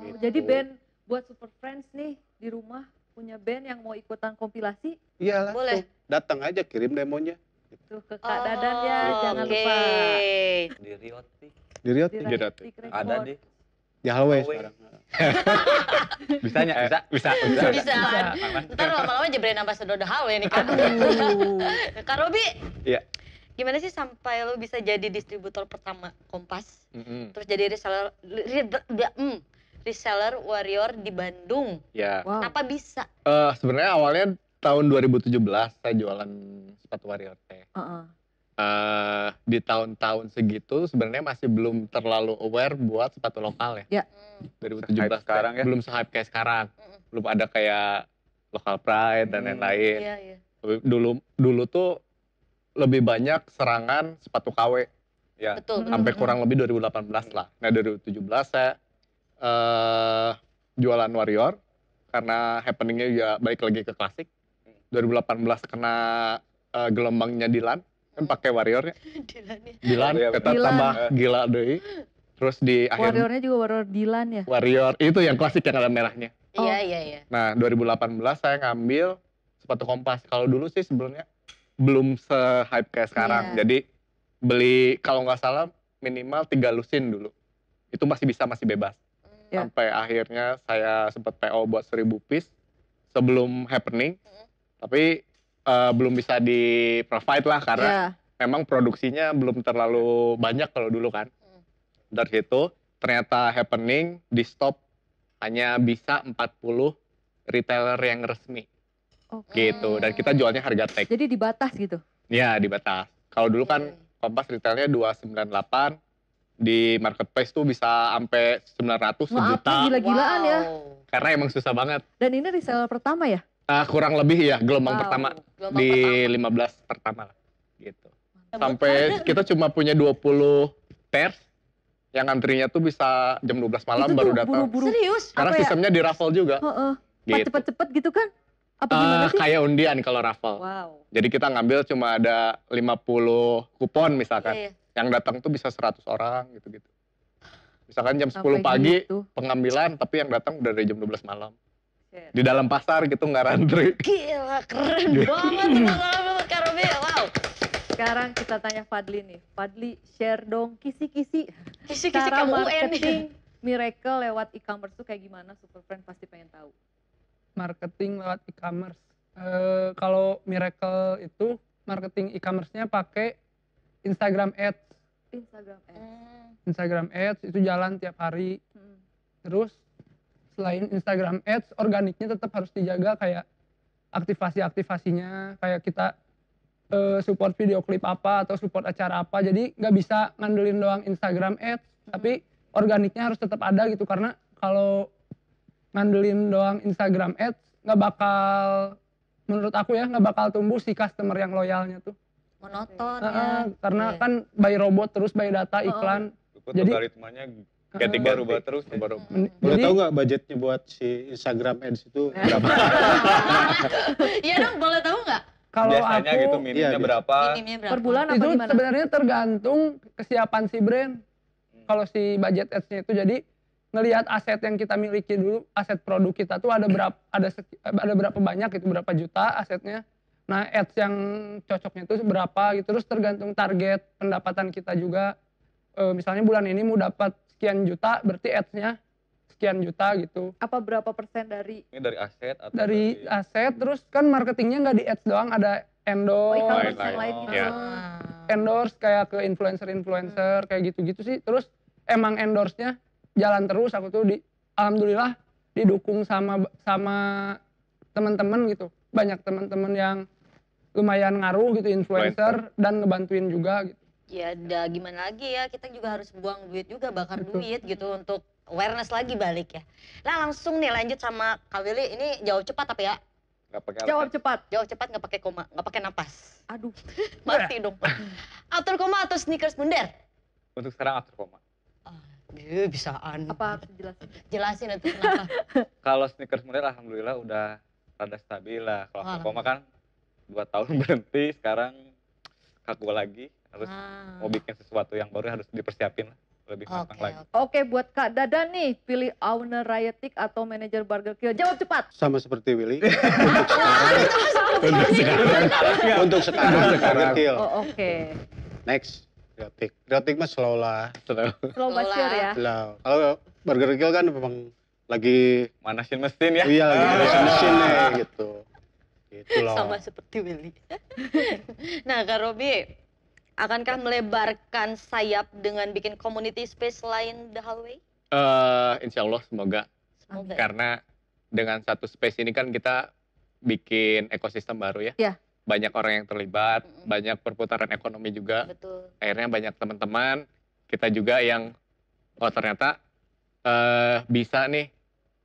Gitu. Jadi band buat Super Friends nih di rumah punya band yang mau ikutan kompilasi Iya langsung. Boleh. Datang aja kirim demonya. tuh ke Kak Dadan ya, jangan oke. lupa. Di Riotik. Di Riotic. Di Record. Ada deh. Di hallway Hallway. sekarang. Bisanya bisa bisa bisa. Bisa. Ntar lama-lama brand ambassador The ya nih kan. Kak Robi, Iya. gimana sih sampai lo bisa jadi distributor pertama Kompas? Mm-mm. Terus jadi reseller re, re- mm, reseller Warrior di Bandung. Ya. Kenapa bisa? Eh, sebenarnya awalnya tahun 2017 saya jualan sepatu warrior teh. Heeh. Eh, di tahun-tahun segitu sebenarnya masih belum terlalu aware buat sepatu lokal ya. Ya. 2017 Hype sekarang ya. belum se-hype kayak sekarang. Belum ada kayak local pride dan lain-lain. Iya, iya. Dulu dulu tuh lebih banyak serangan sepatu KW. Ya. Betul. Sampai Mm. kurang lebih 2018 lah. Nah, 2017 saya eh jualan warrior karena happeningnya juga balik lagi ke klasik. 2018 kena eh, gelombangnya Dilan kan pakai warriornya. Dilan kita Dilan. tambah gila deh. Terus di akhir Warriornya juga Warrior Dilan ya? warrior itu yang klasik yang ada merahnya. Iya, iya, iya. Nah 2018 saya ngambil sepatu kompas. Kalau dulu sih sebenarnya belum se-hype kayak sekarang. Iya. Jadi beli kalau nggak salah minimal tiga lusin dulu. Itu masih bisa masih bebas. Ya. Sampai akhirnya saya sempat PO buat 1000 piece sebelum happening. Tapi eh, belum bisa di provide lah karena Iya. memang produksinya belum terlalu banyak kalau dulu kan. Dari situ ternyata happening di stop hanya bisa 40 retailer yang resmi. Oke. Gitu. Dan kita jualnya harga tag. Jadi dibatas gitu? Ya, dibatas. Kalau dulu kan Kompas retailnya 298 di marketplace tuh bisa sampai 900 Wah, sejuta. gila-gilaan ya. Karena emang susah banget. Dan ini reseller pertama ya? Ah, kurang lebih ya gelombang Wow. pertama Gelombang di 15 pertama lah gitu. Sampai kita cuma punya 20 pairs yang antrinya tuh bisa jam 12 malam Itu baru datang. buru-buru. Serius? Karena Apa ya? sistemnya di raffle juga. Heeh. Pas Gitu. cepet-cepet gitu kan? Apa gimana sih? kayak undian kalau raffle. Wow. Jadi kita ngambil cuma ada 50 kupon misalkan. Iya, iya. Yang datang tuh bisa 100 orang gitu-gitu. Misalkan jam 10 Sampai pagi gitu. pengambilan tapi yang datang udah dari jam 12 malam. Di dalam pasar gitu nggak rantri. Gila, keren banget pengalaman Kak. Wow. Sekarang kita tanya Fadli nih. Fadli share dong kisi-kisi. Kisi-kisi Cara kamu UN marketing Miracle lewat e-commerce tuh kayak gimana? Super Friend pasti pengen tahu. Marketing lewat e-commerce. Eh, kalau Miracle itu marketing e-commerce-nya pakai Instagram Ads. Instagram Ads. Instagram Ads itu jalan tiap hari. Terus selain Instagram Ads, organiknya tetap harus dijaga kayak aktivasi-aktivasinya, kayak kita eh, support video klip apa atau support acara apa. Jadi nggak bisa ngandelin doang Instagram Ads, tapi organiknya harus tetap ada gitu karena kalau ngandelin doang Instagram Ads nggak bakal menurut aku ya nggak bakal tumbuh si customer yang loyalnya tuh. Monoton Heeh, ya. karena Iya. kan by robot terus by data iklan. Jadi logaritmanya Heeh. ganti berubah terus. Boleh tahu nggak budgetnya buat si Instagram Ads itu berapa? Iya dong, boleh tahu nggak? Kalau Biasanya aku gitu minimnya Iya, berapa? Minimnya berapa? Per bulan apa itu gimana? sebenarnya tergantung kesiapan si brand. Kalau si budget ads-nya itu jadi ngelihat aset yang kita miliki dulu, aset produk kita tuh ada berapa ada ada berapa banyak itu berapa juta asetnya. Nah, ads yang cocoknya itu berapa gitu terus tergantung target pendapatan kita juga. Eh, misalnya bulan ini mau dapat sekian juta, berarti ads-nya sekian juta gitu. Apa berapa persen dari Ini dari aset atau Dari aset terus kan marketingnya nggak di ads doang, ada oh, endorse, e-commerce yang lain gitu? Ya. endorse kayak ke influencer-influencer kayak gitu-gitu sih. Terus emang endorse-nya jalan terus aku tuh di alhamdulillah didukung sama sama teman-teman gitu. Banyak teman-teman yang lumayan ngaruh gitu influencer dan ngebantuin juga gitu. Ya udah gimana lagi ya, kita juga harus buang duit juga, bakar duit gitu untuk awareness lagi balik ya. Nah langsung nih lanjut sama Kak Willy, ini jawab cepat tapi ya? Pakai Jawab alat. cepat. Jawab cepat nggak pakai koma, nggak pakai napas. Aduh. Mati dong. Atur koma atau sneakers bundar? Untuk sekarang atur koma. Eh, bisaan. Apa harus dijelasin? Jelasin itu kenapa. Kalau sneakers model alhamdulillah udah rada stabil lah. Kalau atur koma kan dua tahun berhenti, sekarang kaku lagi. Harus Ah. mau bikin sesuatu yang baru harus dipersiapin lah. Lebih matang lagi. Oke, buat Kak Dadan nih, pilih owner Riotic atau manajer Burger Kill. Jawab cepat. Sama seperti Willy. Untuk sekarang. Untuk sekarang. Untuk sekarang. Oh, oke. Next. Riotic. Riotic mah slow lah. Slow. Slow ya. Slow. Kalau Burger Kill kan memang lagi manasin mesin ya. Iya, lagi manasin mesin nih gitu. Gitu loh. Sama seperti Willy. nah Kak Robi, akankah melebarkan sayap dengan bikin community space lain The Hallway? Eh, insya Allah semoga. Semoga. Karena dengan satu space ini kan kita bikin ekosistem baru ya. Iya. Banyak orang yang terlibat, banyak perputaran ekonomi juga. Betul. Akhirnya banyak teman-teman kita juga yang oh ternyata eh bisa nih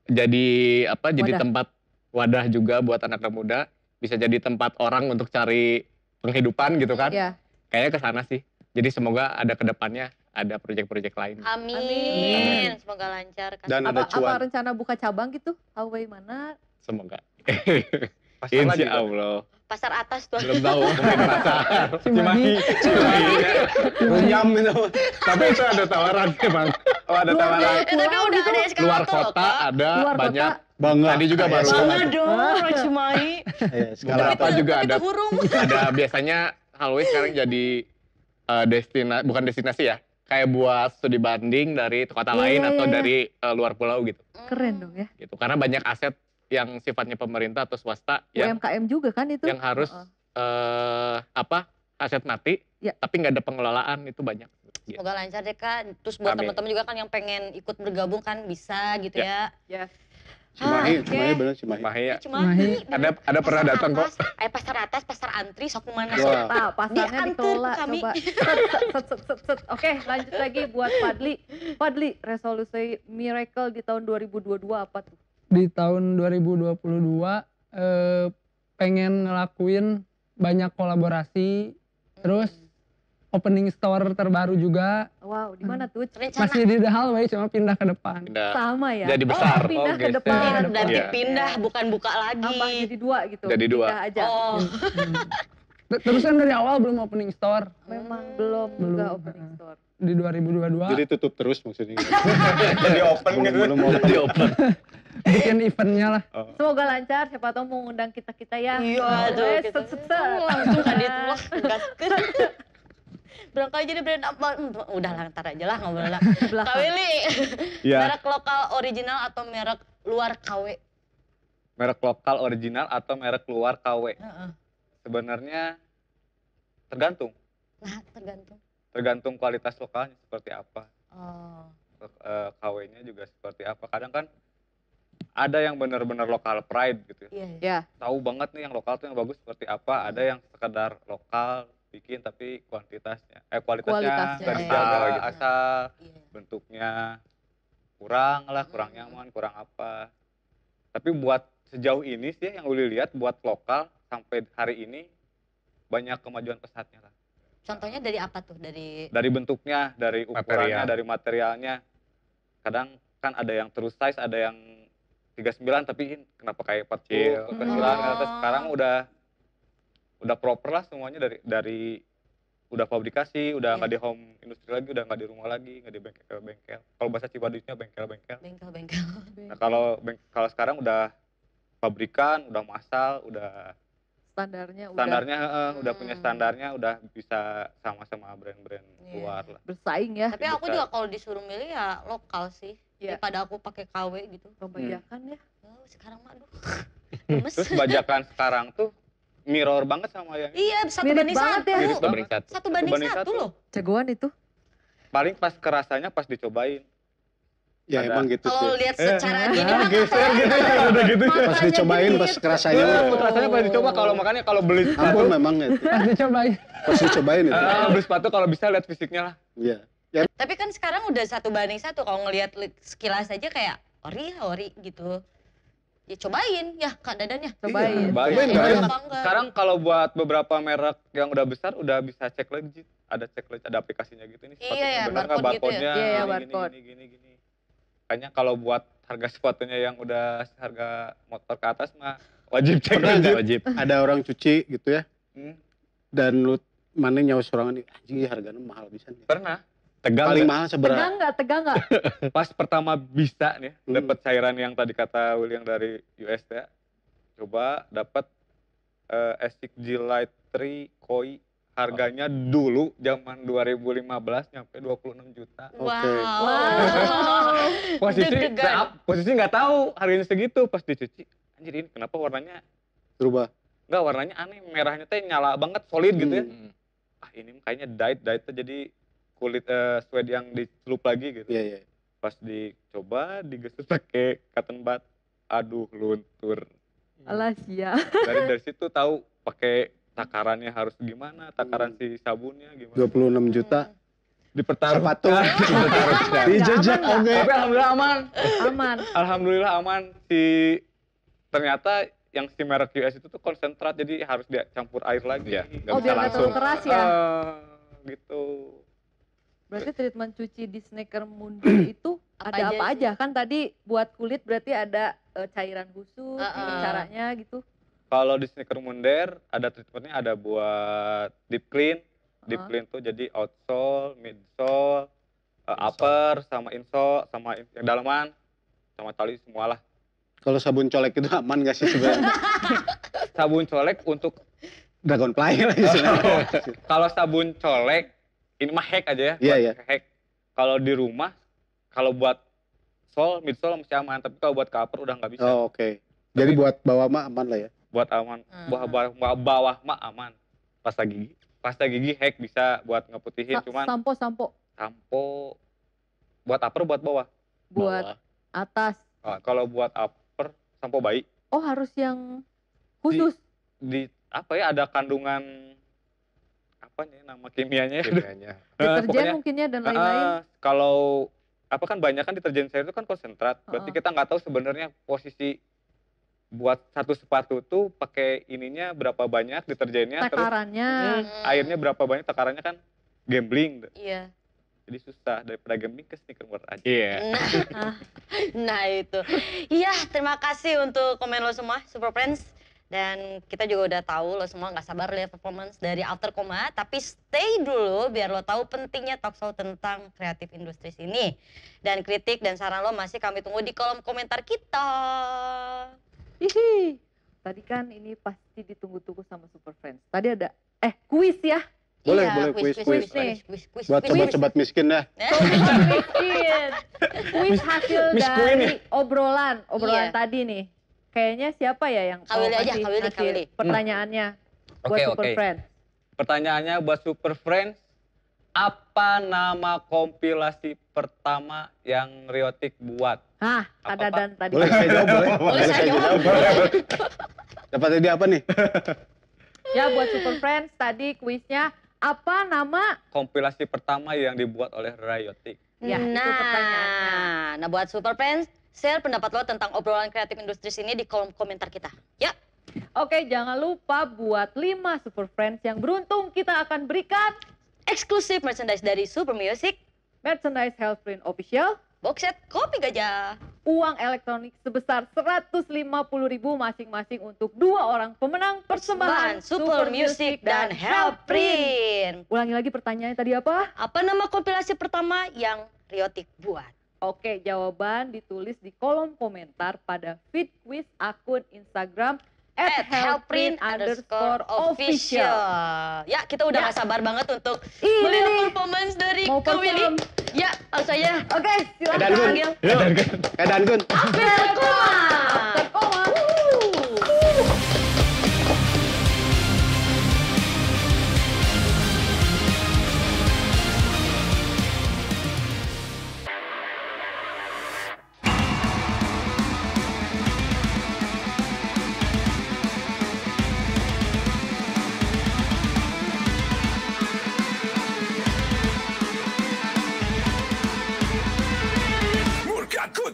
jadi apa? Jadi Wadah. tempat wadah juga buat anak muda, bisa jadi tempat orang untuk cari penghidupan gitu kan. Iya. Kayaknya ke sana sih. Jadi semoga ada ke depannya ada proyek-proyek lain. Amin. Semoga lancar. Kasih Dan ada Apa, cuan. apa rencana buka cabang gitu? Hallway mana? Semoga. Pasar Insya. Allah. Pasar atas tuh. Belum tahu mungkin pasar. Cimahi. Cimahi. Runyam itu. Tapi itu ada tawaran sih bang. Oh ada tawaran. Eh, tapi udah ada eskalator Luar kota ada Luar banyak. Bangga. Tadi juga baru. Bangga dong, Cimahi. Iya, Beberapa Tapi juga ada. Ada biasanya Halloween sekarang jadi eh, destina bukan destinasi ya. Kayak buat studi banding dari kota Iya, lain iya, atau iya. dari eh, luar pulau gitu. Keren dong ya. Gitu. Karena banyak aset yang sifatnya pemerintah atau swasta yang UMKM juga kan itu? yang harus Heeh. eh, apa aset mati Ya. tapi nggak ada pengelolaan itu banyak Gitu. Semoga lancar deh Kak. Terus buat teman-teman juga kan yang pengen ikut bergabung kan bisa gitu ya. Ya. Cimahi, Ah, oke. Cimahi bener Cimahi. Cimahi ya Cimahi. ada ada pernah Pasar datang kok Eh pasar atas, pasar antri, sok mana sok. Nah, pasarnya dikelola kami. coba. Set, set, set, set, set, set. Oke, lanjut lagi buat Fadli. Fadli, resolusi miracle di tahun 2022 apa tuh? Di tahun 2022 eh, pengen ngelakuin banyak kolaborasi, terus opening store terbaru juga. Wow, di mana tuh? Rencana Masih di The Hallway cuma pindah ke depan. Pindah. Sama ya? Jadi besar. Oh, pindah Oh, ke depan. Pindah ke dan Iya. dipindah bukan buka lagi. Tambah jadi dua gitu. Jadi dua. Pindah aja. Oh, Ter- Terus kan dari awal belum opening store Memang belum juga Belum. opening store. di 2022 Jadi tutup terus maksudnya. Jadi open belum gitu. belum open. Di open. bikin eventnya lah. Semoga lancar, siapa tahu mau ngundang kita-kita ya. Iya, tuh, set, set, set. langsung kan ditolak gaskeun. Berangkali jadi brand apa? Hmm, Udah lah, ntar aja lah ngobrol lah. Belakang. Kak Willy, Iya. merek lokal original atau merek luar KW? merek lokal original atau merek luar KW? Heeh. Sebenarnya tergantung, Nah, tergantung. tergantung kualitas lokalnya seperti apa. Oh. Eh, KW-nya juga seperti apa. Kadang kan ada yang benar-benar lokal pride gitu. Iya. Ya. Tahu banget nih yang lokal tuh yang bagus seperti apa. Ada yang sekedar lokal bikin tapi kuantitasnya eh kualitasnya Kualitasnya, iya. Iya. gitu. asal Iya. bentuknya kurang lah, kurang Mm-mm. nyaman, kurang apa. Tapi buat sejauh ini sih yang Uli lihat buat lokal sampai hari ini banyak kemajuan pesatnya lah. Contohnya dari apa tuh? Dari Dari bentuknya, dari ukurannya, Material. dari materialnya. Kadang kan ada yang terus size, ada yang 39 tapi kenapa kayak 40 Kecil. kecilan Hmm. atas sekarang udah udah proper lah semuanya dari dari udah fabrikasi, udah Iya. nggak di home industri lagi, udah nggak di rumah lagi, nggak di bengkel-bengkel. Kalau bahasa Cibaduyutnya bengkel-bengkel. bengkel-bengkel. Nah, kalau kalau sekarang udah pabrikan, udah massal, udah Standarnya udah standarnya heeh, udah punya Hmm. standarnya, udah bisa sama-sama brand-brand Iya. luar lah. bersaing ya. Tapi aku juga kalau disuruh milih ya lokal sih. Iya. Daripada aku pakai KW gitu. Kebanyakan ya. Oh, sekarang mah aduh. Terus bajakan sekarang tuh mirror banget sama yang Iya, satu Mirip banding banget satu. ya. Mirip banding satu. Satu banding Banding satu satu. loh. Jagoan itu. paling pas kerasanya pas dicobain. Ya Ada. emang gitu Kalau lihat Eh, secara gini ah, mah geser gitu ya, udah gitu ya. Pas dicobain, dingin. pas kerasanya. Iya, pas rasanya pas dicoba kalau makanya kalau beli sepatu, Ampun memang itu. Pas dicobain. Pas dicobain itu. eh, beli sepatu kalau bisa lihat fisiknya lah. Iya. Tapi kan sekarang udah satu banding satu. Kalau ngelihat li- sekilas aja kayak ori ya ori gitu. Ya cobain ya Kak Dadan ya. Cobain. Baik. Cobain, Dadan. apa enggak? Sekarang kalau buat beberapa merek yang udah besar udah bisa cek legit. Ada cek legit, ada aplikasinya gitu nih. Iya, ya, bener nggak barcode gitu ya. barcode-nya, Iya, ya, gini. Gini, gini, gini. Kayaknya kalau buat harga sepatunya yang udah harga motor ke atas mah wajib cek Pernah legit. nggak Wajib. ada orang cuci gitu ya, Hmm, dan lu mana nyawa sorangan nih, anjing ini harganya mahal bisa nih. pernah. Tegang Paling nggak? mahal seberapa? Tegang nggak? Tegang nggak? Pas pertama bisa nih, Hmm. dapat cairan yang tadi kata Willy yang dari US ya. Coba dapat eh, Asics G Lite 3 Koi harganya dulu zaman 2015 nyampe 26 juta. Wow. Posisi Deg-degan. nggak- posisi nggak tahu harganya segitu pas dicuci. Anjir ini kenapa warnanya Berubah. enggak warnanya aneh, merahnya teh nyala banget solid gitu ya. Hmm. Ah ini kayaknya dyed tuh jadi kulit eh, suede yang dicelup lagi gitu. Iya, iya. Pas dicoba digesut pakai cotton bud, aduh luntur. Alas ya. Dari dari situ tahu pakai takarannya harus gimana, takaran si sabunnya gimana. 26 juta Dipertaruhkan. sepatu. Dijejak Nggak aman oke. Tapi alhamdulillah aman. Aman. Alhamdulillah aman. Si ternyata yang si merek US itu tuh konsentrat jadi harus dia campur air lagi. Iya, Nggak Oh bisa biar nggak langsung. terlalu keras ya. Eh, gitu. Berarti treatment cuci di Sneaker Mundo itu Apa ada aja apa sih? aja kan tadi buat kulit berarti ada eh, cairan khusus, Heeh. caranya gitu. Kalau di sneaker Munder ada treatmentnya ada buat deep clean. Deep clean tuh jadi outsole, midsole, uh, upper, sama insole, sama in- yang dalaman, sama tali semualah. Kalau sabun colek itu aman gak sih sebenarnya? Sabun colek untuk Dragonfly lah istilahnya. kalau sabun colek ini mah hack aja ya. Iya, buat iya. Hack. Kalau di rumah kalau buat sol, midsole masih aman, tapi kalau buat upper udah nggak bisa. Oh, oke. Jadi buat bawa mah aman lah ya. Buat aman, Hmm. bawah, bawah, bawah mah aman. Pasta gigi. Pasta gigi hack bisa buat ngeputihin, Sa- cuman sampo sampo sampo buat upper buat bawah. buat atas. Nah, kalau buat upper sampo bayi Oh harus yang khusus. di apa ya ada kandungan apa nih nama kimianya ya? Kimianya. Eh, Deterjen pokoknya, mungkinnya dan eh, lain-lain. eh, kalau apa kan banyak kan deterjen cair itu kan konsentrat. Berarti Heeh. kita nggak tahu sebenarnya posisi buat satu sepatu tuh pakai ininya berapa banyak deterjennya terus Takarannya. hmm, airnya berapa banyak takarannya kan gambling Iya. jadi susah daripada gambling ke sneaker wear aja Iya. Nah, nah itu. Iya, terima kasih untuk komen lo semua, Super Friends. Dan kita juga udah tahu lo semua nggak sabar lihat performance dari After Koma. Tapi stay dulu biar lo tahu pentingnya talk show tentang kreatif industri ini. Dan kritik dan saran lo masih kami tunggu di kolom komentar kita. Hihi. Tadi kan ini pasti ditunggu-tunggu sama Super Friends. Tadi ada eh kuis ya. Boleh, Iya, boleh, kuis, kuis. nih. kuis, kuis, Buat sobat-sobat miskin dah. Sobat miskin. Kuis hasil dari obrolan, obrolan Iya. tadi nih. Kayaknya siapa ya yang Willy aja, Kak ngasih Willy. pertanyaannya buat Oke, Super oke. Friends? Pertanyaannya buat Super Friends, apa nama kompilasi pertama yang Riotik buat? Hah, ada dan tadi. Boleh saya jawab, boleh? Boleh saya jawab. Dapat hadiah apa nih? Ya buat Super Friends tadi kuisnya apa nama? Kompilasi pertama yang dibuat oleh Riotik. Ya, itu pertanyaannya. Nah, nah buat Super Friends, share pendapat lo tentang obrolan kreatif industri ini di kolom komentar kita. Ya. Oke, jangan lupa buat 5 Super Friends yang beruntung kita akan berikan eksklusif merchandise dari Super Music, merchandise Health Print Official, box set kopi gajah, uang elektronik sebesar 150.000 masing-masing untuk dua orang pemenang persembahan Persembahan Super Music dan Help Print. Ulangi lagi pertanyaannya tadi apa? Apa nama kompilasi pertama yang Riotik buat? Oke, jawaban ditulis di kolom komentar pada feed quiz akun Instagram at Helprint underscore official. Ya, kita udah Ya. gak sabar banget untuk Ini melihat nih. performance dari Mau Kak Willy. perform. Ya, langsung aja. Oke, silakan. Edan Gun. Panggil. Edan Gun. After Koma. Koma.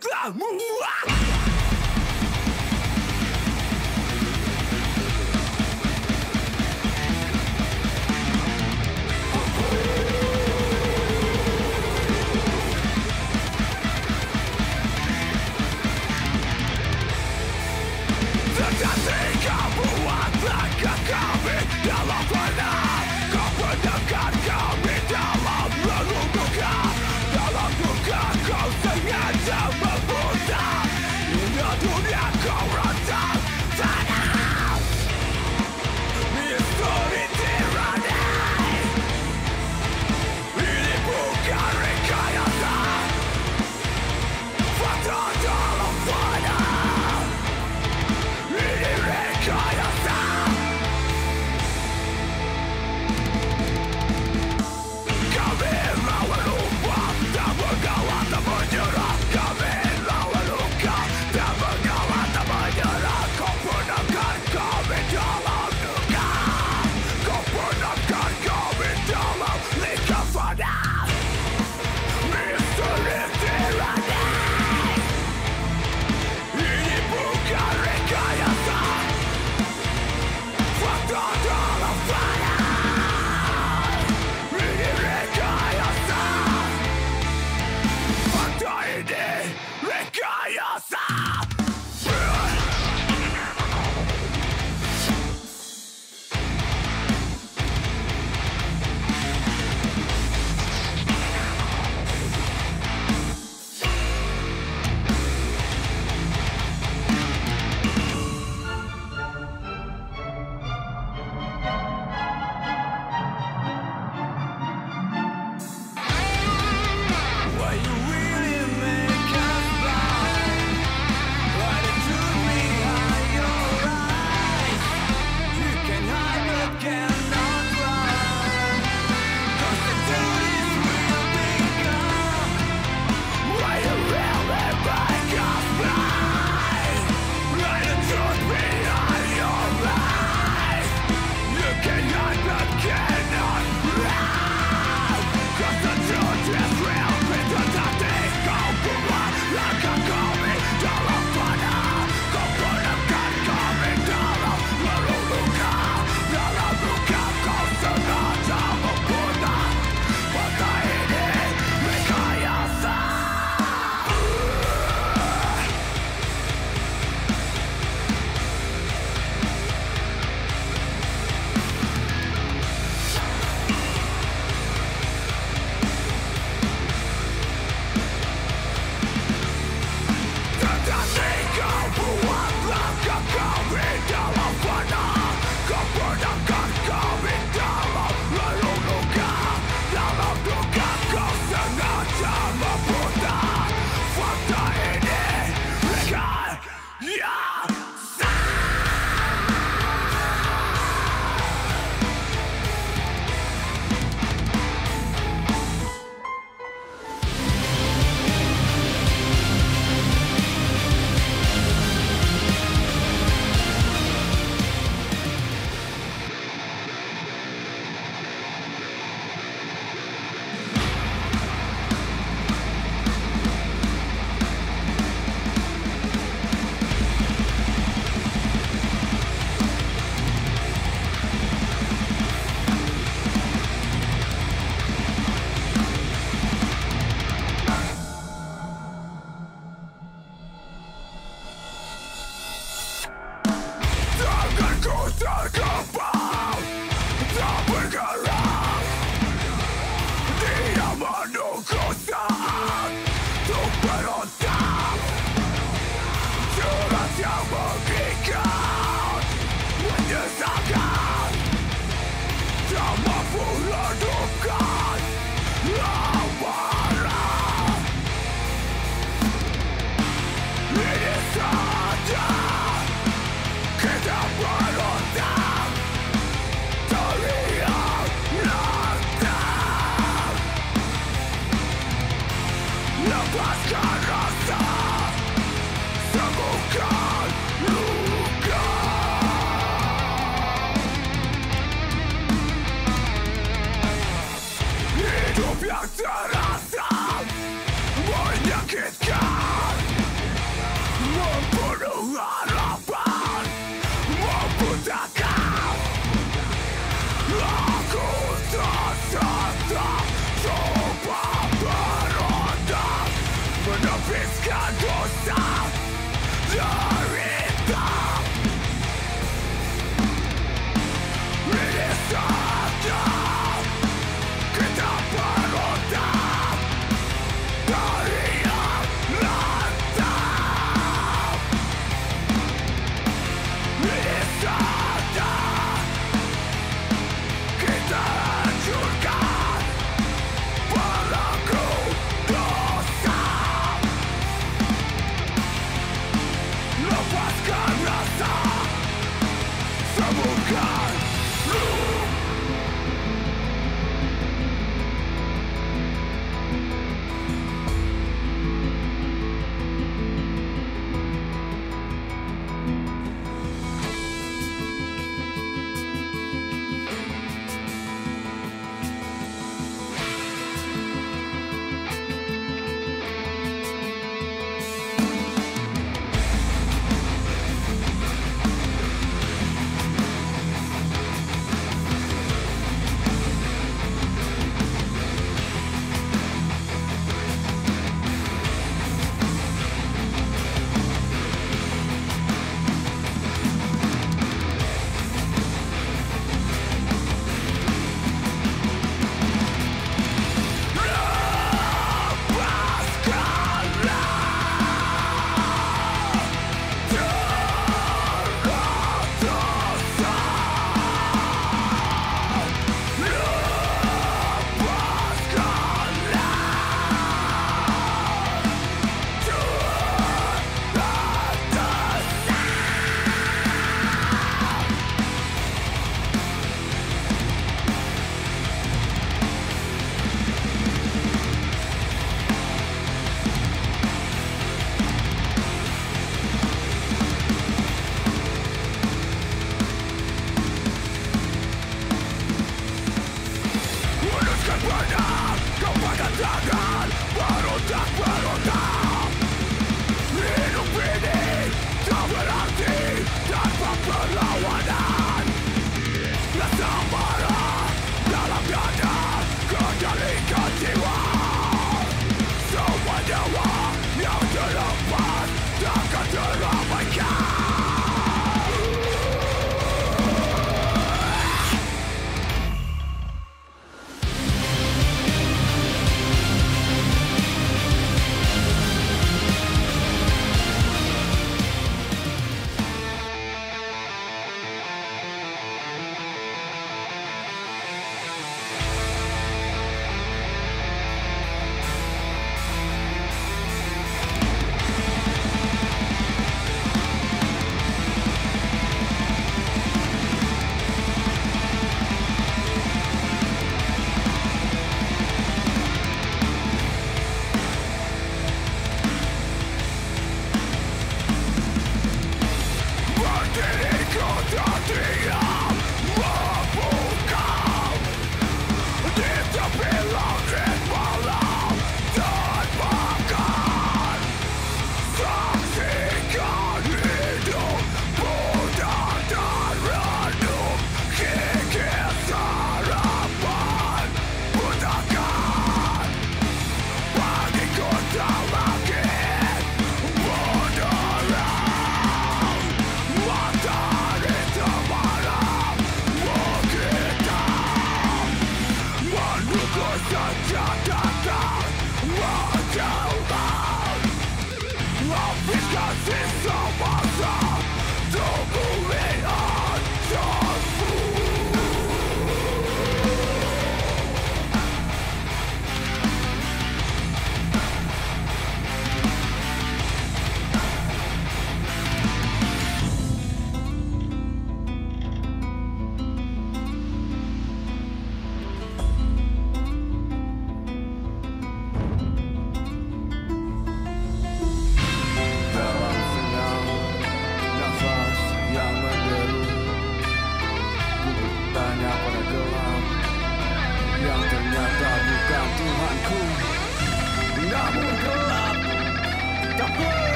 glamour!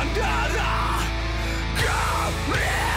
another go.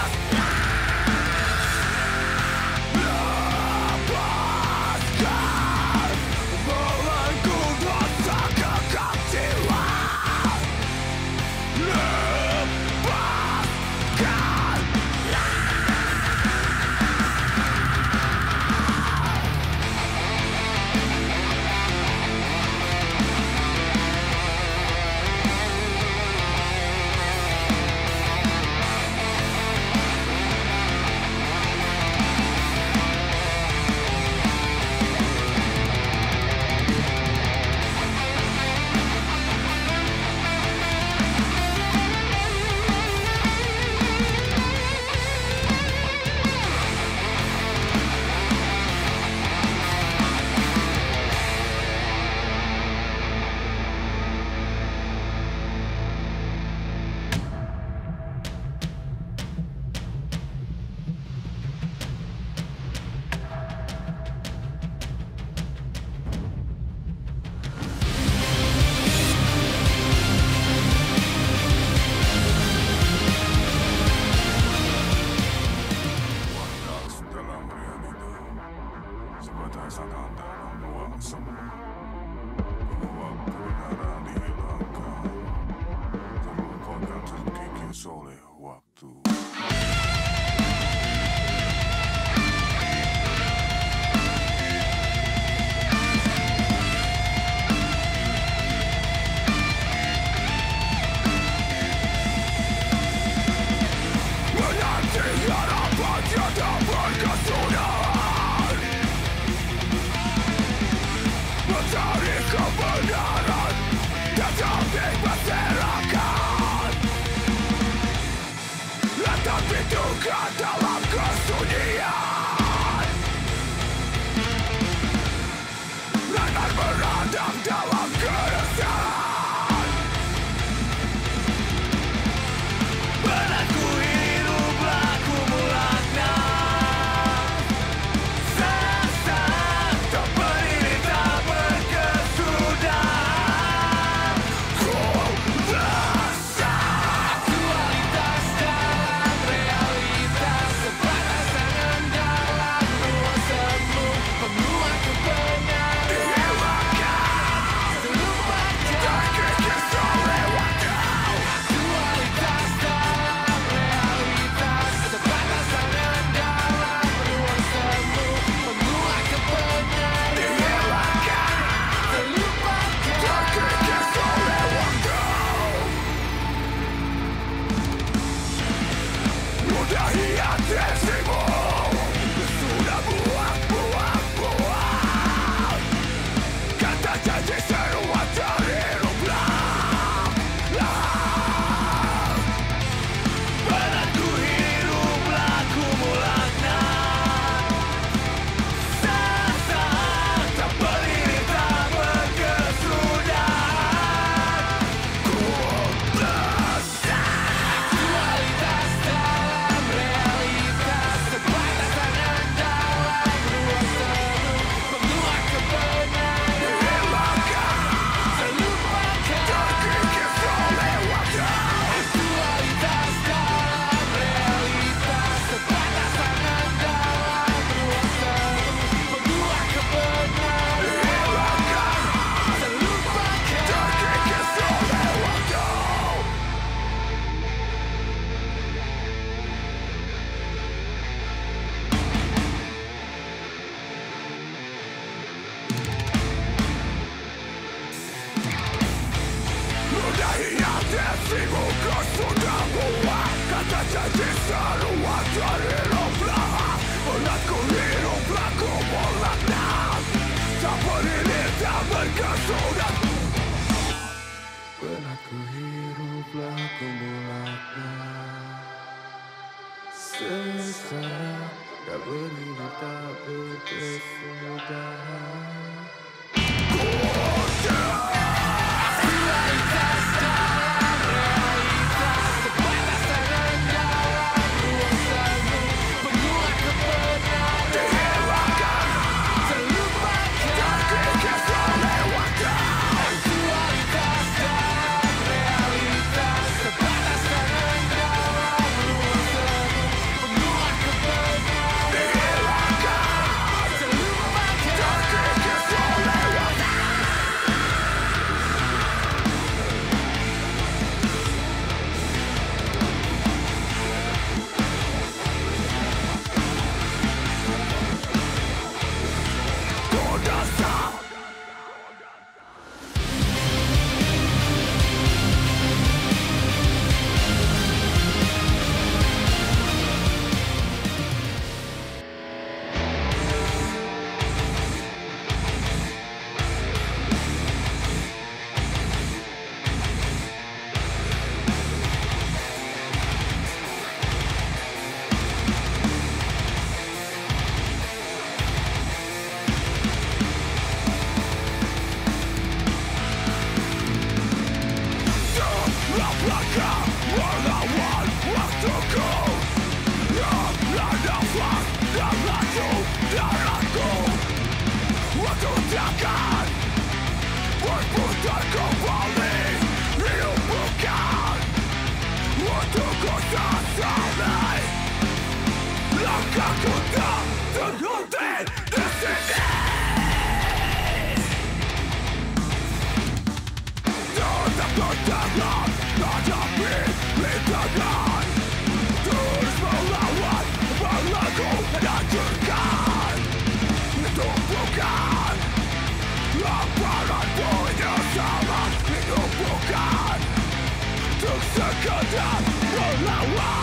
Judah will allow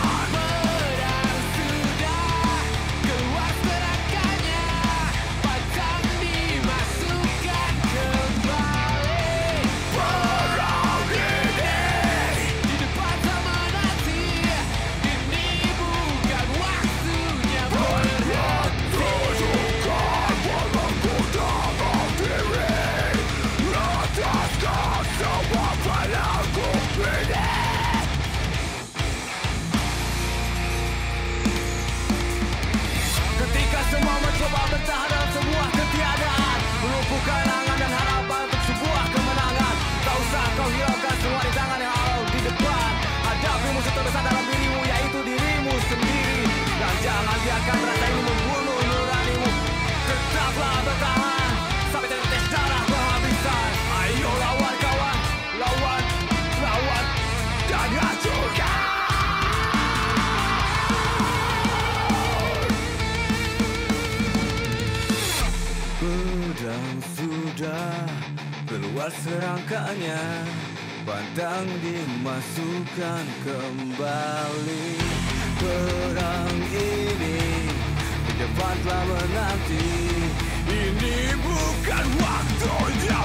Lepas rangkanya Pantang dimasukkan kembali. Perang ini Depan menanti. Ini bukan waktunya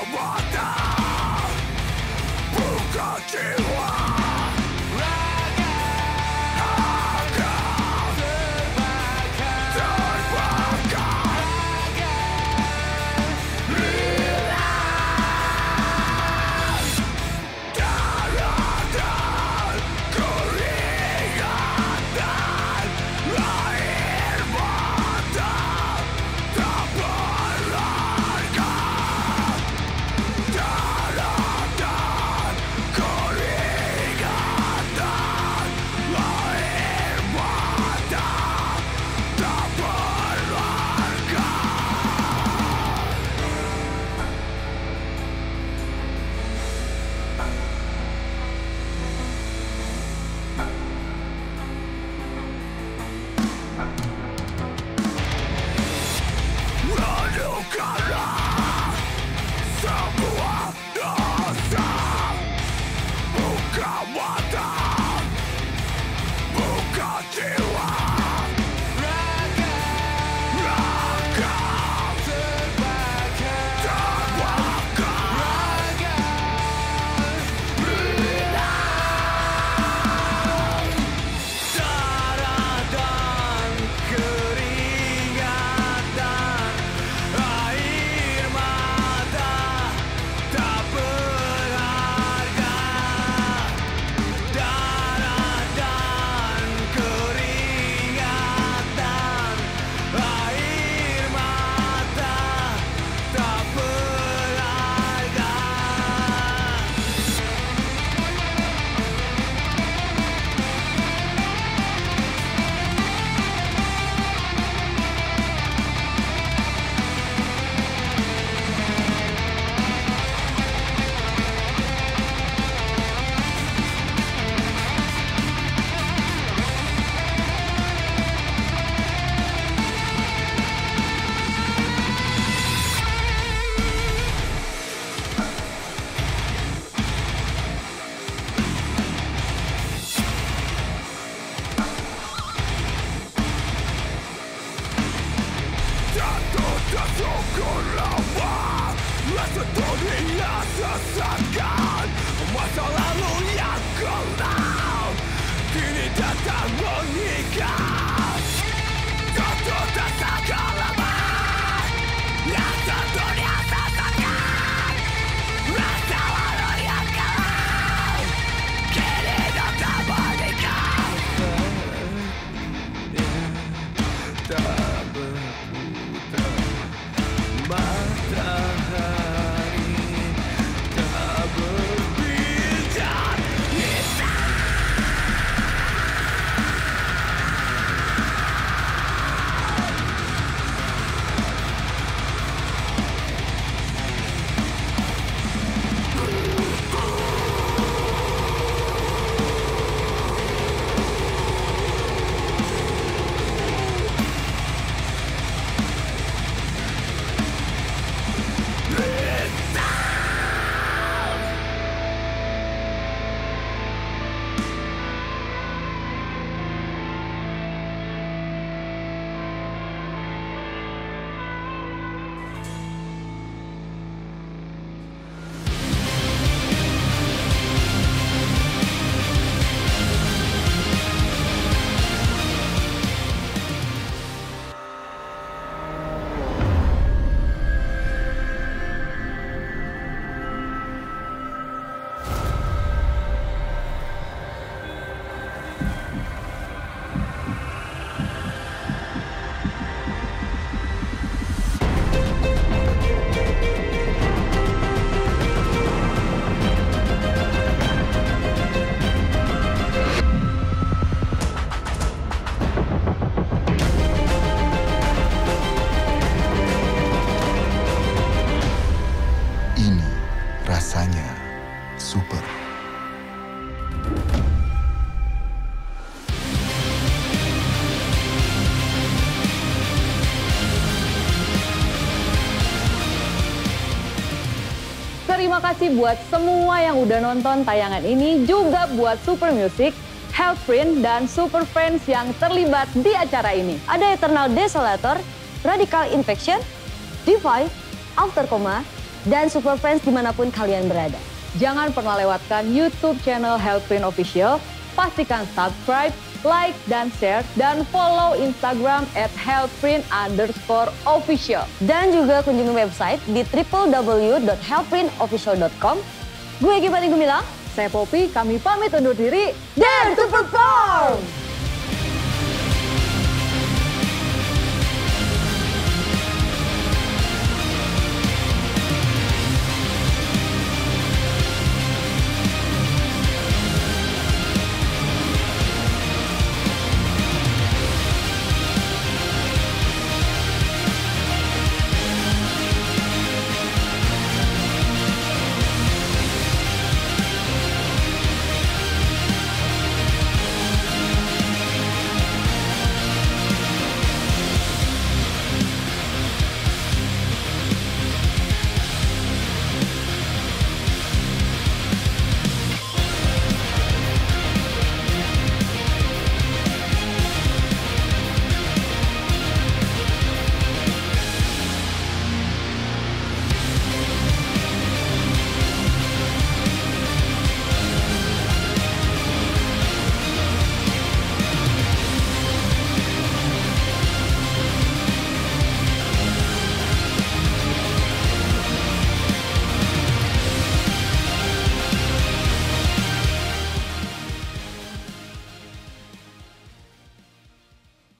Buka kasih buat semua yang udah nonton tayangan ini, juga buat Super Music, Healthprint, dan Super Friends yang terlibat di acara ini. Ada Eternal Desolator, Radical Infection, Defy, After Coma, dan Super Friends di mana pun kalian berada. Jangan pernah lewatkan YouTube channel Healthprint Official. Pastikan subscribe, like, dan share. Dan follow Instagram at healthprint underscore official. Dan juga kunjungi website di www.healthprintofficial.com. Gue Gibani Gumilang. Saya Popi, kami pamit undur diri. Dare to perform!